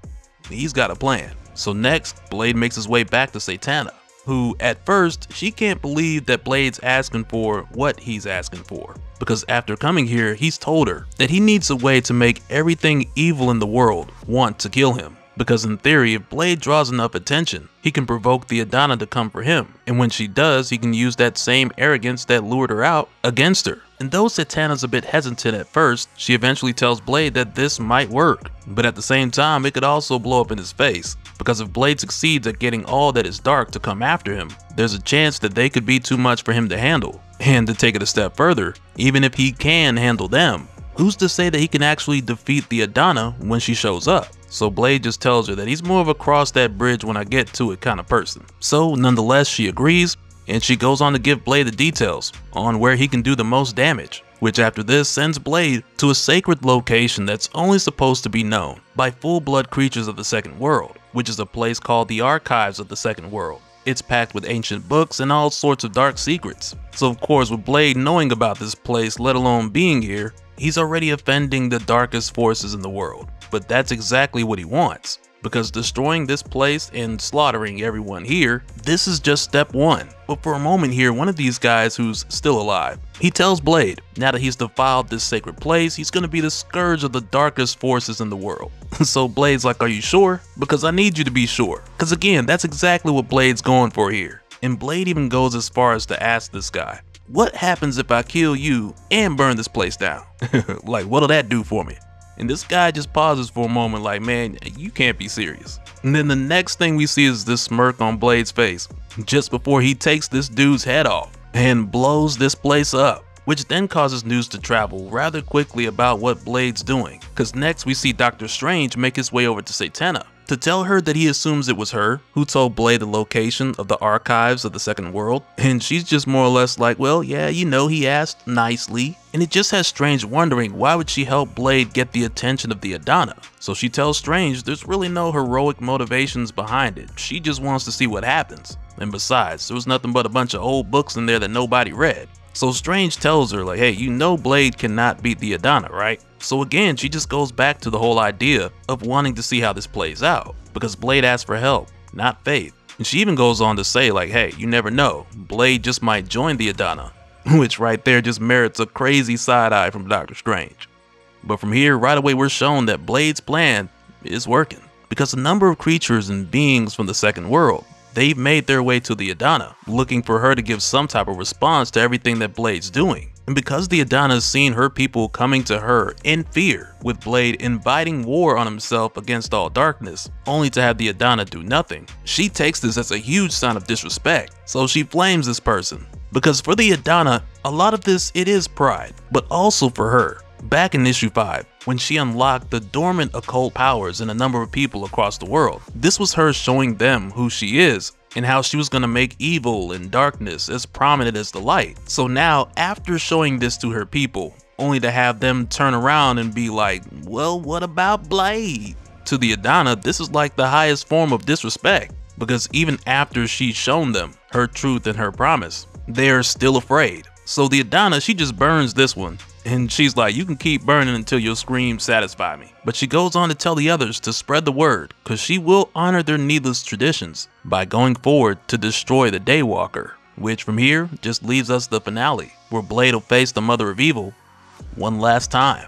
he's got a plan. So next, Blade makes his way back to Satana who at first she can't believe that Blade's asking for what he's asking for. Because after coming here, he's told her that he needs a way to make everything evil in the world want to kill him. Because in theory, if Blade draws enough attention, he can provoke the Adana to come for him. And when she does, he can use that same arrogance that lured her out against her. And though Satana's a bit hesitant at first, she eventually tells Blade that this might work. But at the same time, it could also blow up in his face because if Blade succeeds at getting all that is dark to come after him, there's a chance that they could be too much for him to handle. And to take it a step further, even if he can handle them, who's to say that he can actually defeat the Adana when she shows up? So Blade just tells her that he's more of a cross that bridge when I get to it kind of person. So nonetheless, she agrees, and she goes on to give Blade the details on where he can do the most damage which after this sends Blade to a sacred location that's only supposed to be known by full-blood creatures of the Second World, which is a place called the Archives of the Second World. It's packed with ancient books and all sorts of dark secrets. So of course with Blade knowing about this place, let alone being here, he's already offending the darkest forces in the world. But that's exactly what he wants because destroying this place and slaughtering everyone here, this is just step one. But for a moment here, one of these guys who's still alive, he tells Blade, now that he's defiled this sacred place, he's gonna be the scourge of the darkest forces in the world. so Blade's like, are you sure? Because I need you to be sure. Cause again, that's exactly what Blade's going for here. And Blade even goes as far as to ask this guy, what happens if I kill you and burn this place down? like, what'll that do for me? And this guy just pauses for a moment like, man, you can't be serious. And then the next thing we see is this smirk on Blade's face, just before he takes this dude's head off and blows this place up which then causes news to travel rather quickly about what Blade's doing. Cause next we see Doctor Strange make his way over to Satana, to tell her that he assumes it was her who told Blade the location of the archives of the second world, and she's just more or less like, well, yeah, you know, he asked nicely. And it just has Strange wondering why would she help Blade get the attention of the Adana. So she tells Strange there's really no heroic motivations behind it, she just wants to see what happens. And besides, there was nothing but a bunch of old books in there that nobody read. So Strange tells her like, hey, you know Blade cannot beat the Adana, right? So again, she just goes back to the whole idea of wanting to see how this plays out, because Blade asks for help, not faith. And she even goes on to say like, hey, you never know, Blade just might join the Adana, which right there just merits a crazy side eye from Doctor Strange. But from here, right away we're shown that Blade's plan is working, because a number of creatures and beings from the second world they've made their way to the Adana, looking for her to give some type of response to everything that Blade's doing. And because the Adana's seen her people coming to her in fear, with Blade inviting war on himself against all darkness, only to have the Adana do nothing, she takes this as a huge sign of disrespect, so she flames this person. Because for the Adana, a lot of this it is pride, but also for her. Back in issue 5, when she unlocked the dormant occult powers in a number of people across the world, this was her showing them who she is and how she was going to make evil and darkness as prominent as the light. So now, after showing this to her people, only to have them turn around and be like, well, what about Blade? To the Adana, this is like the highest form of disrespect, because even after she's shown them her truth and her promise, they are still afraid. So the Adana, she just burns this one and she's like, you can keep burning until your screams satisfy me. But she goes on to tell the others to spread the word, cause she will honor their needless traditions by going forward to destroy the Daywalker. Which from here just leaves us the finale, where Blade will face the Mother of Evil one last time.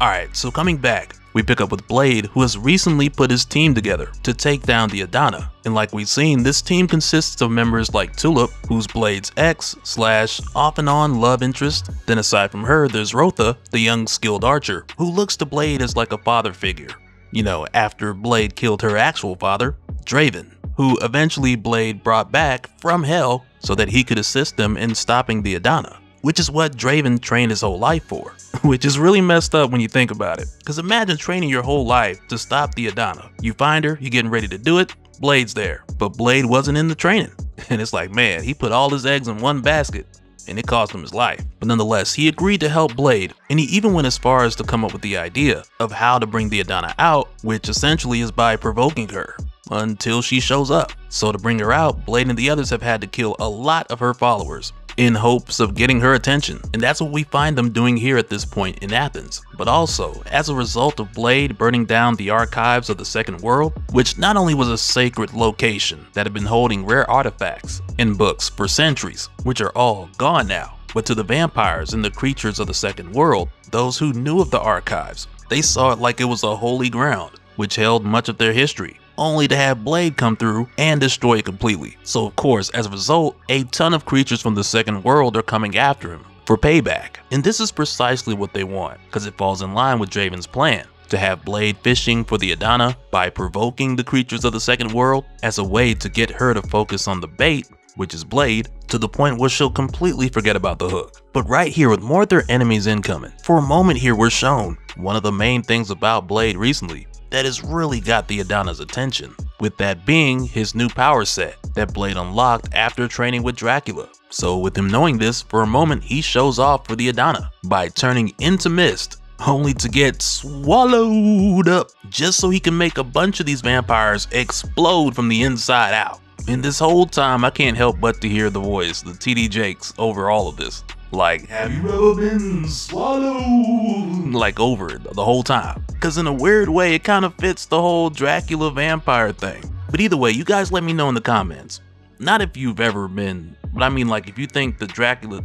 Alright, so coming back, we pick up with Blade, who has recently put his team together to take down the Adana. And like we've seen, this team consists of members like Tulip, who's Blade's ex slash off and on love interest. Then aside from her, there's Rotha, the young skilled archer, who looks to Blade as like a father figure. You know, after Blade killed her actual father, Draven, who eventually Blade brought back from hell so that he could assist them in stopping the Adana which is what Draven trained his whole life for. which is really messed up when you think about it. Cause imagine training your whole life to stop the Adana. You find her, you're getting ready to do it, Blade's there. But Blade wasn't in the training. And it's like, man, he put all his eggs in one basket and it cost him his life. But nonetheless, he agreed to help Blade, and he even went as far as to come up with the idea of how to bring the Adana out, which essentially is by provoking her until she shows up. So to bring her out, Blade and the others have had to kill a lot of her followers, in hopes of getting her attention. And that's what we find them doing here at this point in Athens. But also, as a result of Blade burning down the archives of the Second World, which not only was a sacred location that had been holding rare artifacts and books for centuries, which are all gone now, but to the vampires and the creatures of the Second World, those who knew of the archives, they saw it like it was a holy ground, which held much of their history, only to have Blade come through and destroy it completely. So of course, as a result, a ton of creatures from the second world are coming after him for payback. And this is precisely what they want, because it falls in line with Draven's plan to have Blade fishing for the Adana by provoking the creatures of the second world as a way to get her to focus on the bait, which is Blade, to the point where she'll completely forget about the hook. But right here with more of their enemies incoming, for a moment here we're shown one of the main things about Blade recently that has really got the Adana's attention, with that being his new power set that Blade unlocked after training with Dracula. So with him knowing this, for a moment he shows off for the Adana by turning into mist only to get swallowed up just so he can make a bunch of these vampires explode from the inside out. And this whole time I can't help but to hear the voice, the TD Jakes over all of this. Like, have you ever been swallowed? Like over it the whole time. Cause in a weird way, it kind of fits the whole Dracula vampire thing. But either way, you guys let me know in the comments. Not if you've ever been, but I mean like if you think the Dracula,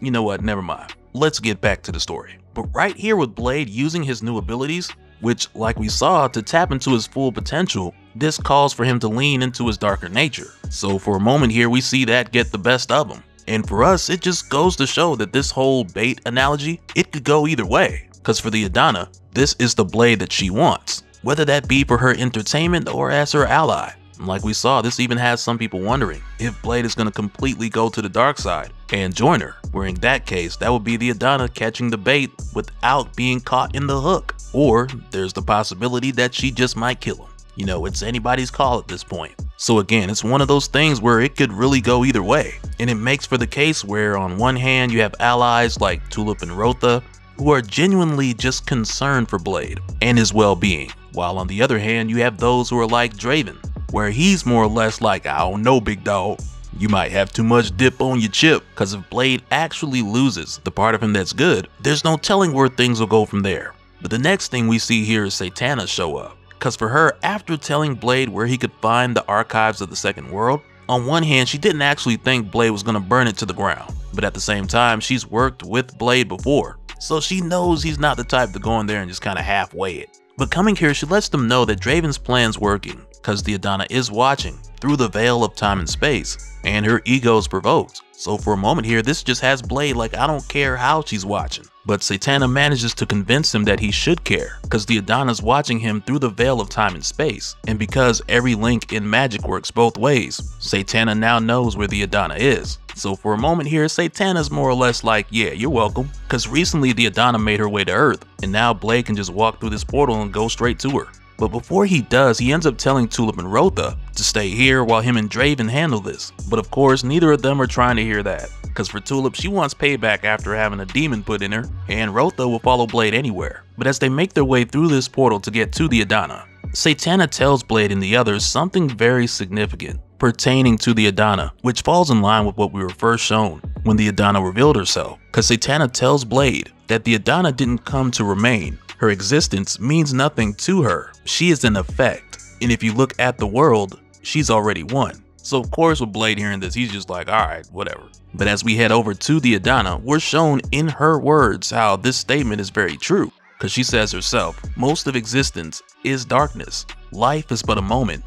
you know what, never mind. Let's get back to the story. But right here with Blade using his new abilities, which like we saw, to tap into his full potential, this calls for him to lean into his darker nature. So for a moment here, we see that get the best of him. And for us, it just goes to show that this whole bait analogy, it could go either way. Cause for the Adana, this is the blade that she wants, whether that be for her entertainment or as her ally. Like we saw, this even has some people wondering if Blade is going to completely go to the dark side and join her, where in that case, that would be the Adana catching the bait without being caught in the hook. Or there's the possibility that she just might kill him. You know, it's anybody's call at this point. So again, it's one of those things where it could really go either way. And it makes for the case where on one hand you have allies like Tulip and Rotha who are genuinely just concerned for Blade and his well-being, while on the other hand you have those who are like Draven, where he's more or less like, I don't know big dog, you might have too much dip on your chip, cause if Blade actually loses the part of him that's good, there's no telling where things will go from there. But the next thing we see here is Satana show up. Because for her, after telling Blade where he could find the archives of the Second World, on one hand, she didn't actually think Blade was going to burn it to the ground, but at the same time, she's worked with Blade before, so she knows he's not the type to go in there and just kind of halfway it. But coming here, she lets them know that Draven's plan's working, because the Adana is watching through the veil of time and space, and her ego's provoked. So for a moment here, this just has Blade like I don't care how she's watching. But Satana manages to convince him that he should care, because the Adana's watching him through the veil of time and space. And because every link in magic works both ways, Satana now knows where the Adana is. So for a moment here, Satana's more or less like, yeah, you're welcome. Cause recently the Adana made her way to Earth, and now Blade can just walk through this portal and go straight to her. But before he does, he ends up telling Tulip and Rotha to stay here while him and Draven handle this. But of course, neither of them are trying to hear that. Cause for Tulip, she wants payback after having a demon put in her, and Rotha will follow Blade anywhere. But as they make their way through this portal to get to the Adana, Satana tells Blade and the others something very significant pertaining to the Adana, which falls in line with what we were first shown when the Adana revealed herself. Cause Satana tells Blade that the Adana didn't come to remain, her existence means nothing to her. She is an effect. And if you look at the world, she's already won. So of course with Blade hearing this, he's just like, alright, whatever. But as we head over to the Adana, we're shown in her words how this statement is very true. Cause she says herself, most of existence is darkness. Life is but a moment.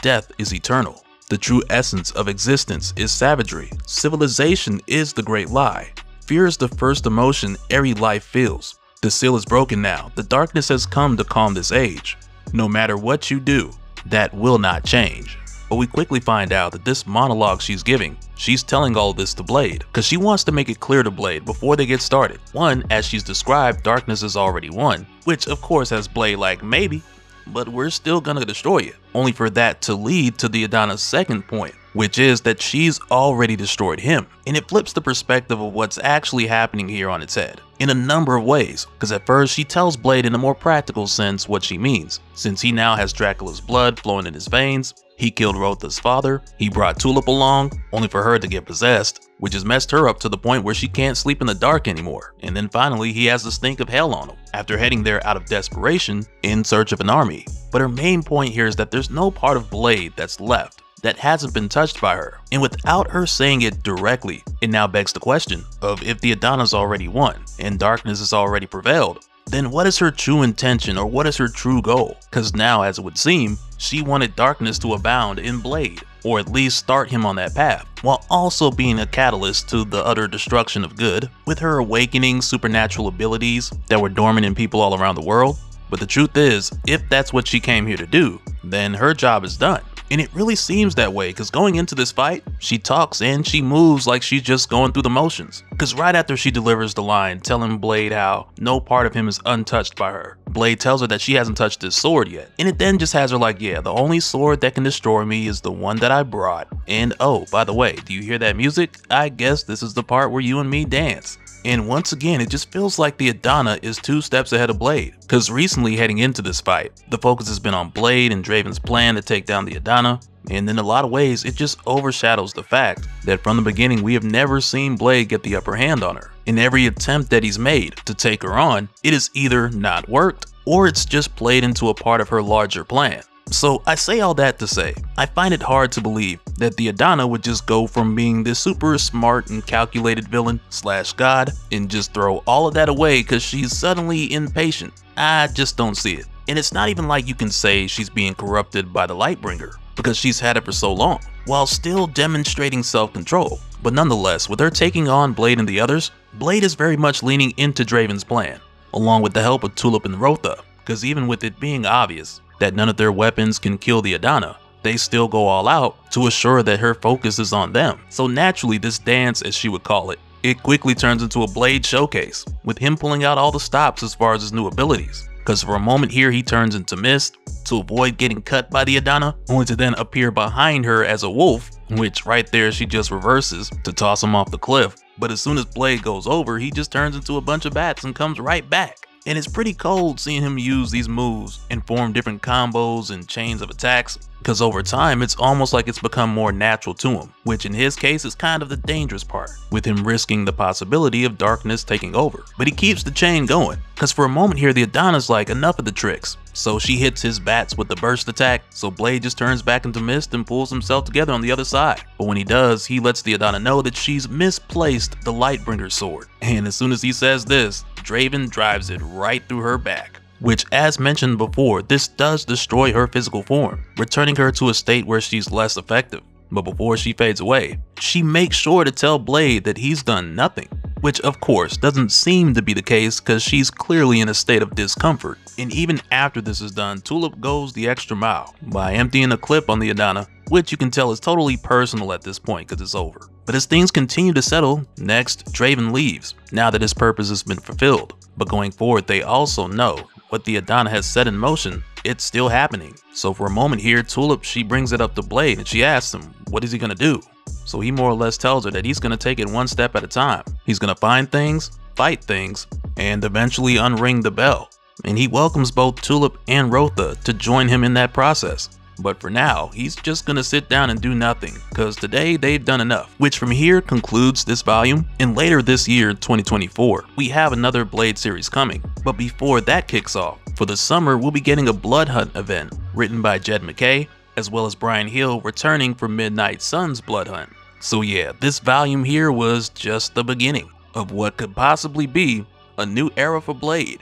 Death is eternal. The true essence of existence is savagery. Civilization is the great lie. Fear is the first emotion every life feels. The seal is broken now. The darkness has come to calm this age. No matter what you do, that will not change. But we quickly find out that this monologue she's giving, she's telling all this to Blade, because she wants to make it clear to Blade before they get started. One, as she's described, darkness is already won, which of course has Blade like, maybe, but we're still gonna destroy you. Only for that to lead to the Adana's second point, which is that she's already destroyed him. And it flips the perspective of what's actually happening here on its head in a number of ways, because at first she tells Blade in a more practical sense what she means, since he now has Dracula's blood flowing in his veins, he killed Rotha's father, he brought Tulip along, only for her to get possessed, which has messed her up to the point where she can't sleep in the dark anymore. And then finally, he has the stink of hell on him, after heading there out of desperation in search of an army. But her main point here is that there's no part of Blade that's left that hasn't been touched by her. And without her saying it directly, it now begs the question of if the Adana's already won and darkness has already prevailed, then what is her true intention or what is her true goal? Because now, as it would seem, she wanted darkness to abound in Blade, or at least start him on that path, while also being a catalyst to the utter destruction of good, with her awakening supernatural abilities that were dormant in people all around the world. But the truth is, if that's what she came here to do, then her job is done. And it really seems that way because going into this fight, she talks and she moves like she's just going through the motions. Because right after she delivers the line telling Blade how no part of him is untouched by her, Blade tells her that she hasn't touched his sword yet. And it then just has her like, yeah, the only sword that can destroy me is the one that I brought. And oh, by the way, do you hear that music? I guess this is the part where you and me dance. And once again, it just feels like the Adana is two steps ahead of Blade. Cause recently heading into this fight, the focus has been on Blade and Draven's plan to take down the Adana, and in a lot of ways, it just overshadows the fact that from the beginning we have never seen Blade get the upper hand on her. In every attempt that he's made to take her on, it has either not worked, or it's just played into a part of her larger plan. So I say all that to say, I find it hard to believe that the Adana would just go from being this super smart and calculated villain slash god and just throw all of that away cause she's suddenly impatient. I just don't see it. And it's not even like you can say she's being corrupted by the Lightbringer, because she's had it for so long, while still demonstrating self-control. But nonetheless, with her taking on Blade and the others, Blade is very much leaning into Draven's plan, along with the help of Tulip and Rotha, because even with it being obvious that none of their weapons can kill the Adana, they still go all out to assure that her focus is on them. So naturally this dance, as she would call it, it quickly turns into a Blade showcase, with him pulling out all the stops as far as his new abilities. Cause for a moment here he turns into mist to avoid getting cut by the Adana, only to then appear behind her as a wolf, which right there she just reverses to toss him off the cliff. But as soon as Blade goes over, he just turns into a bunch of bats and comes right back. And it's pretty cold seeing him use these moves and form different combos and chains of attacks because over time it's almost like it's become more natural to him, which in his case is kind of the dangerous part, with him risking the possibility of darkness taking over. But he keeps the chain going, because for a moment here the Adana's like enough of the tricks, so she hits his bats with the burst attack, so Blade just turns back into mist and pulls himself together on the other side. But when he does, he lets the Adana know that she's misplaced the Lightbringer sword, and as soon as he says this, Draven drives it right through her back which as mentioned before, this does destroy her physical form, returning her to a state where she's less effective. But before she fades away, she makes sure to tell Blade that he's done nothing, which of course doesn't seem to be the case because she's clearly in a state of discomfort. And even after this is done, Tulip goes the extra mile by emptying a clip on the Adana, which you can tell is totally personal at this point because it's over. But as things continue to settle, next, Draven leaves, now that his purpose has been fulfilled. But going forward, they also know what the Adana has set in motion, it's still happening. So for a moment here, Tulip, she brings it up to Blade and she asks him, what is he gonna do? So he more or less tells her that he's gonna take it one step at a time. He's gonna find things, fight things, and eventually unring the bell. And he welcomes both Tulip and Rotha to join him in that process. But for now, he's just gonna sit down and do nothing, cause today they've done enough. Which from here concludes this volume, and later this year, 2024, we have another Blade series coming. But before that kicks off, for the summer we'll be getting a Blood Hunt event, written by Jed MacKay, as well as Bryan Hill returning for Midnight Suns Blood Hunt. So yeah, this volume here was just the beginning of what could possibly be a new era for Blade.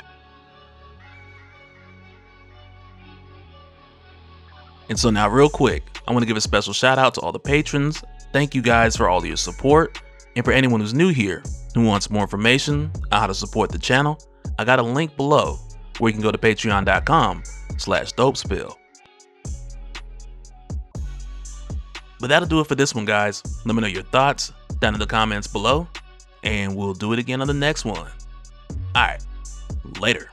And so now real quick, I want to give a special shout out to all the patrons. Thank you guys for all your support. And for anyone who's new here who wants more information on how to support the channel, I got a link below where you can go to patreon.com slash dopespill. But that'll do it for this one, guys. Let me know your thoughts down in the comments below, and we'll do it again on the next one. Alright, later.